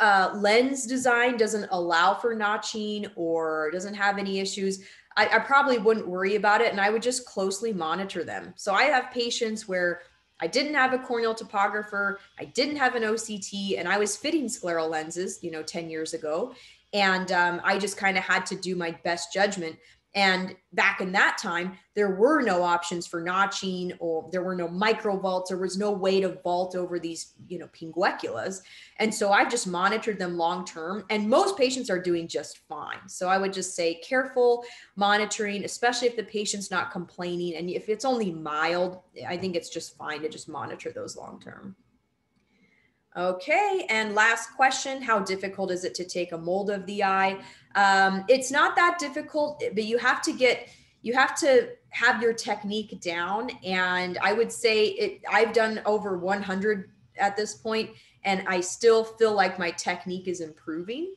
uh, lens design doesn't allow for notching or doesn't have any issues I, I probably wouldn't worry about it and i would just closely monitor them. So i have patients where I didn't have a corneal topographer. I didn't have an OCT, and I was fitting scleral lenses, you know, 10 years ago. And um, I just kind of had to do my best judgment. And back in that time, there were no options for notching or there were no micro vaults. There was no way to vault over these, you know, pingueculas. And so I've just monitored them long term. And most patients are doing just fine. So I would just say careful monitoring, especially if the patient's not complaining. And if it's only mild, I think it's just fine to just monitor those long term. Okay, and last question, how difficult is it to take a mold of the eye? Um, it's not that difficult, but you have to get, you have to have your technique down. And I would say it, I've done over 100 at this point, and I still feel like my technique is improving.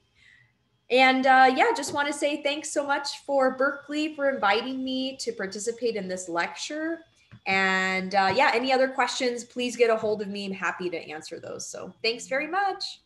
And uh, yeah, just want to say thanks so much for Berkeley for inviting me to participate in this lecture. And uh, yeah, any other questions, please get a hold of me. I'm happy to answer those. So thanks very much.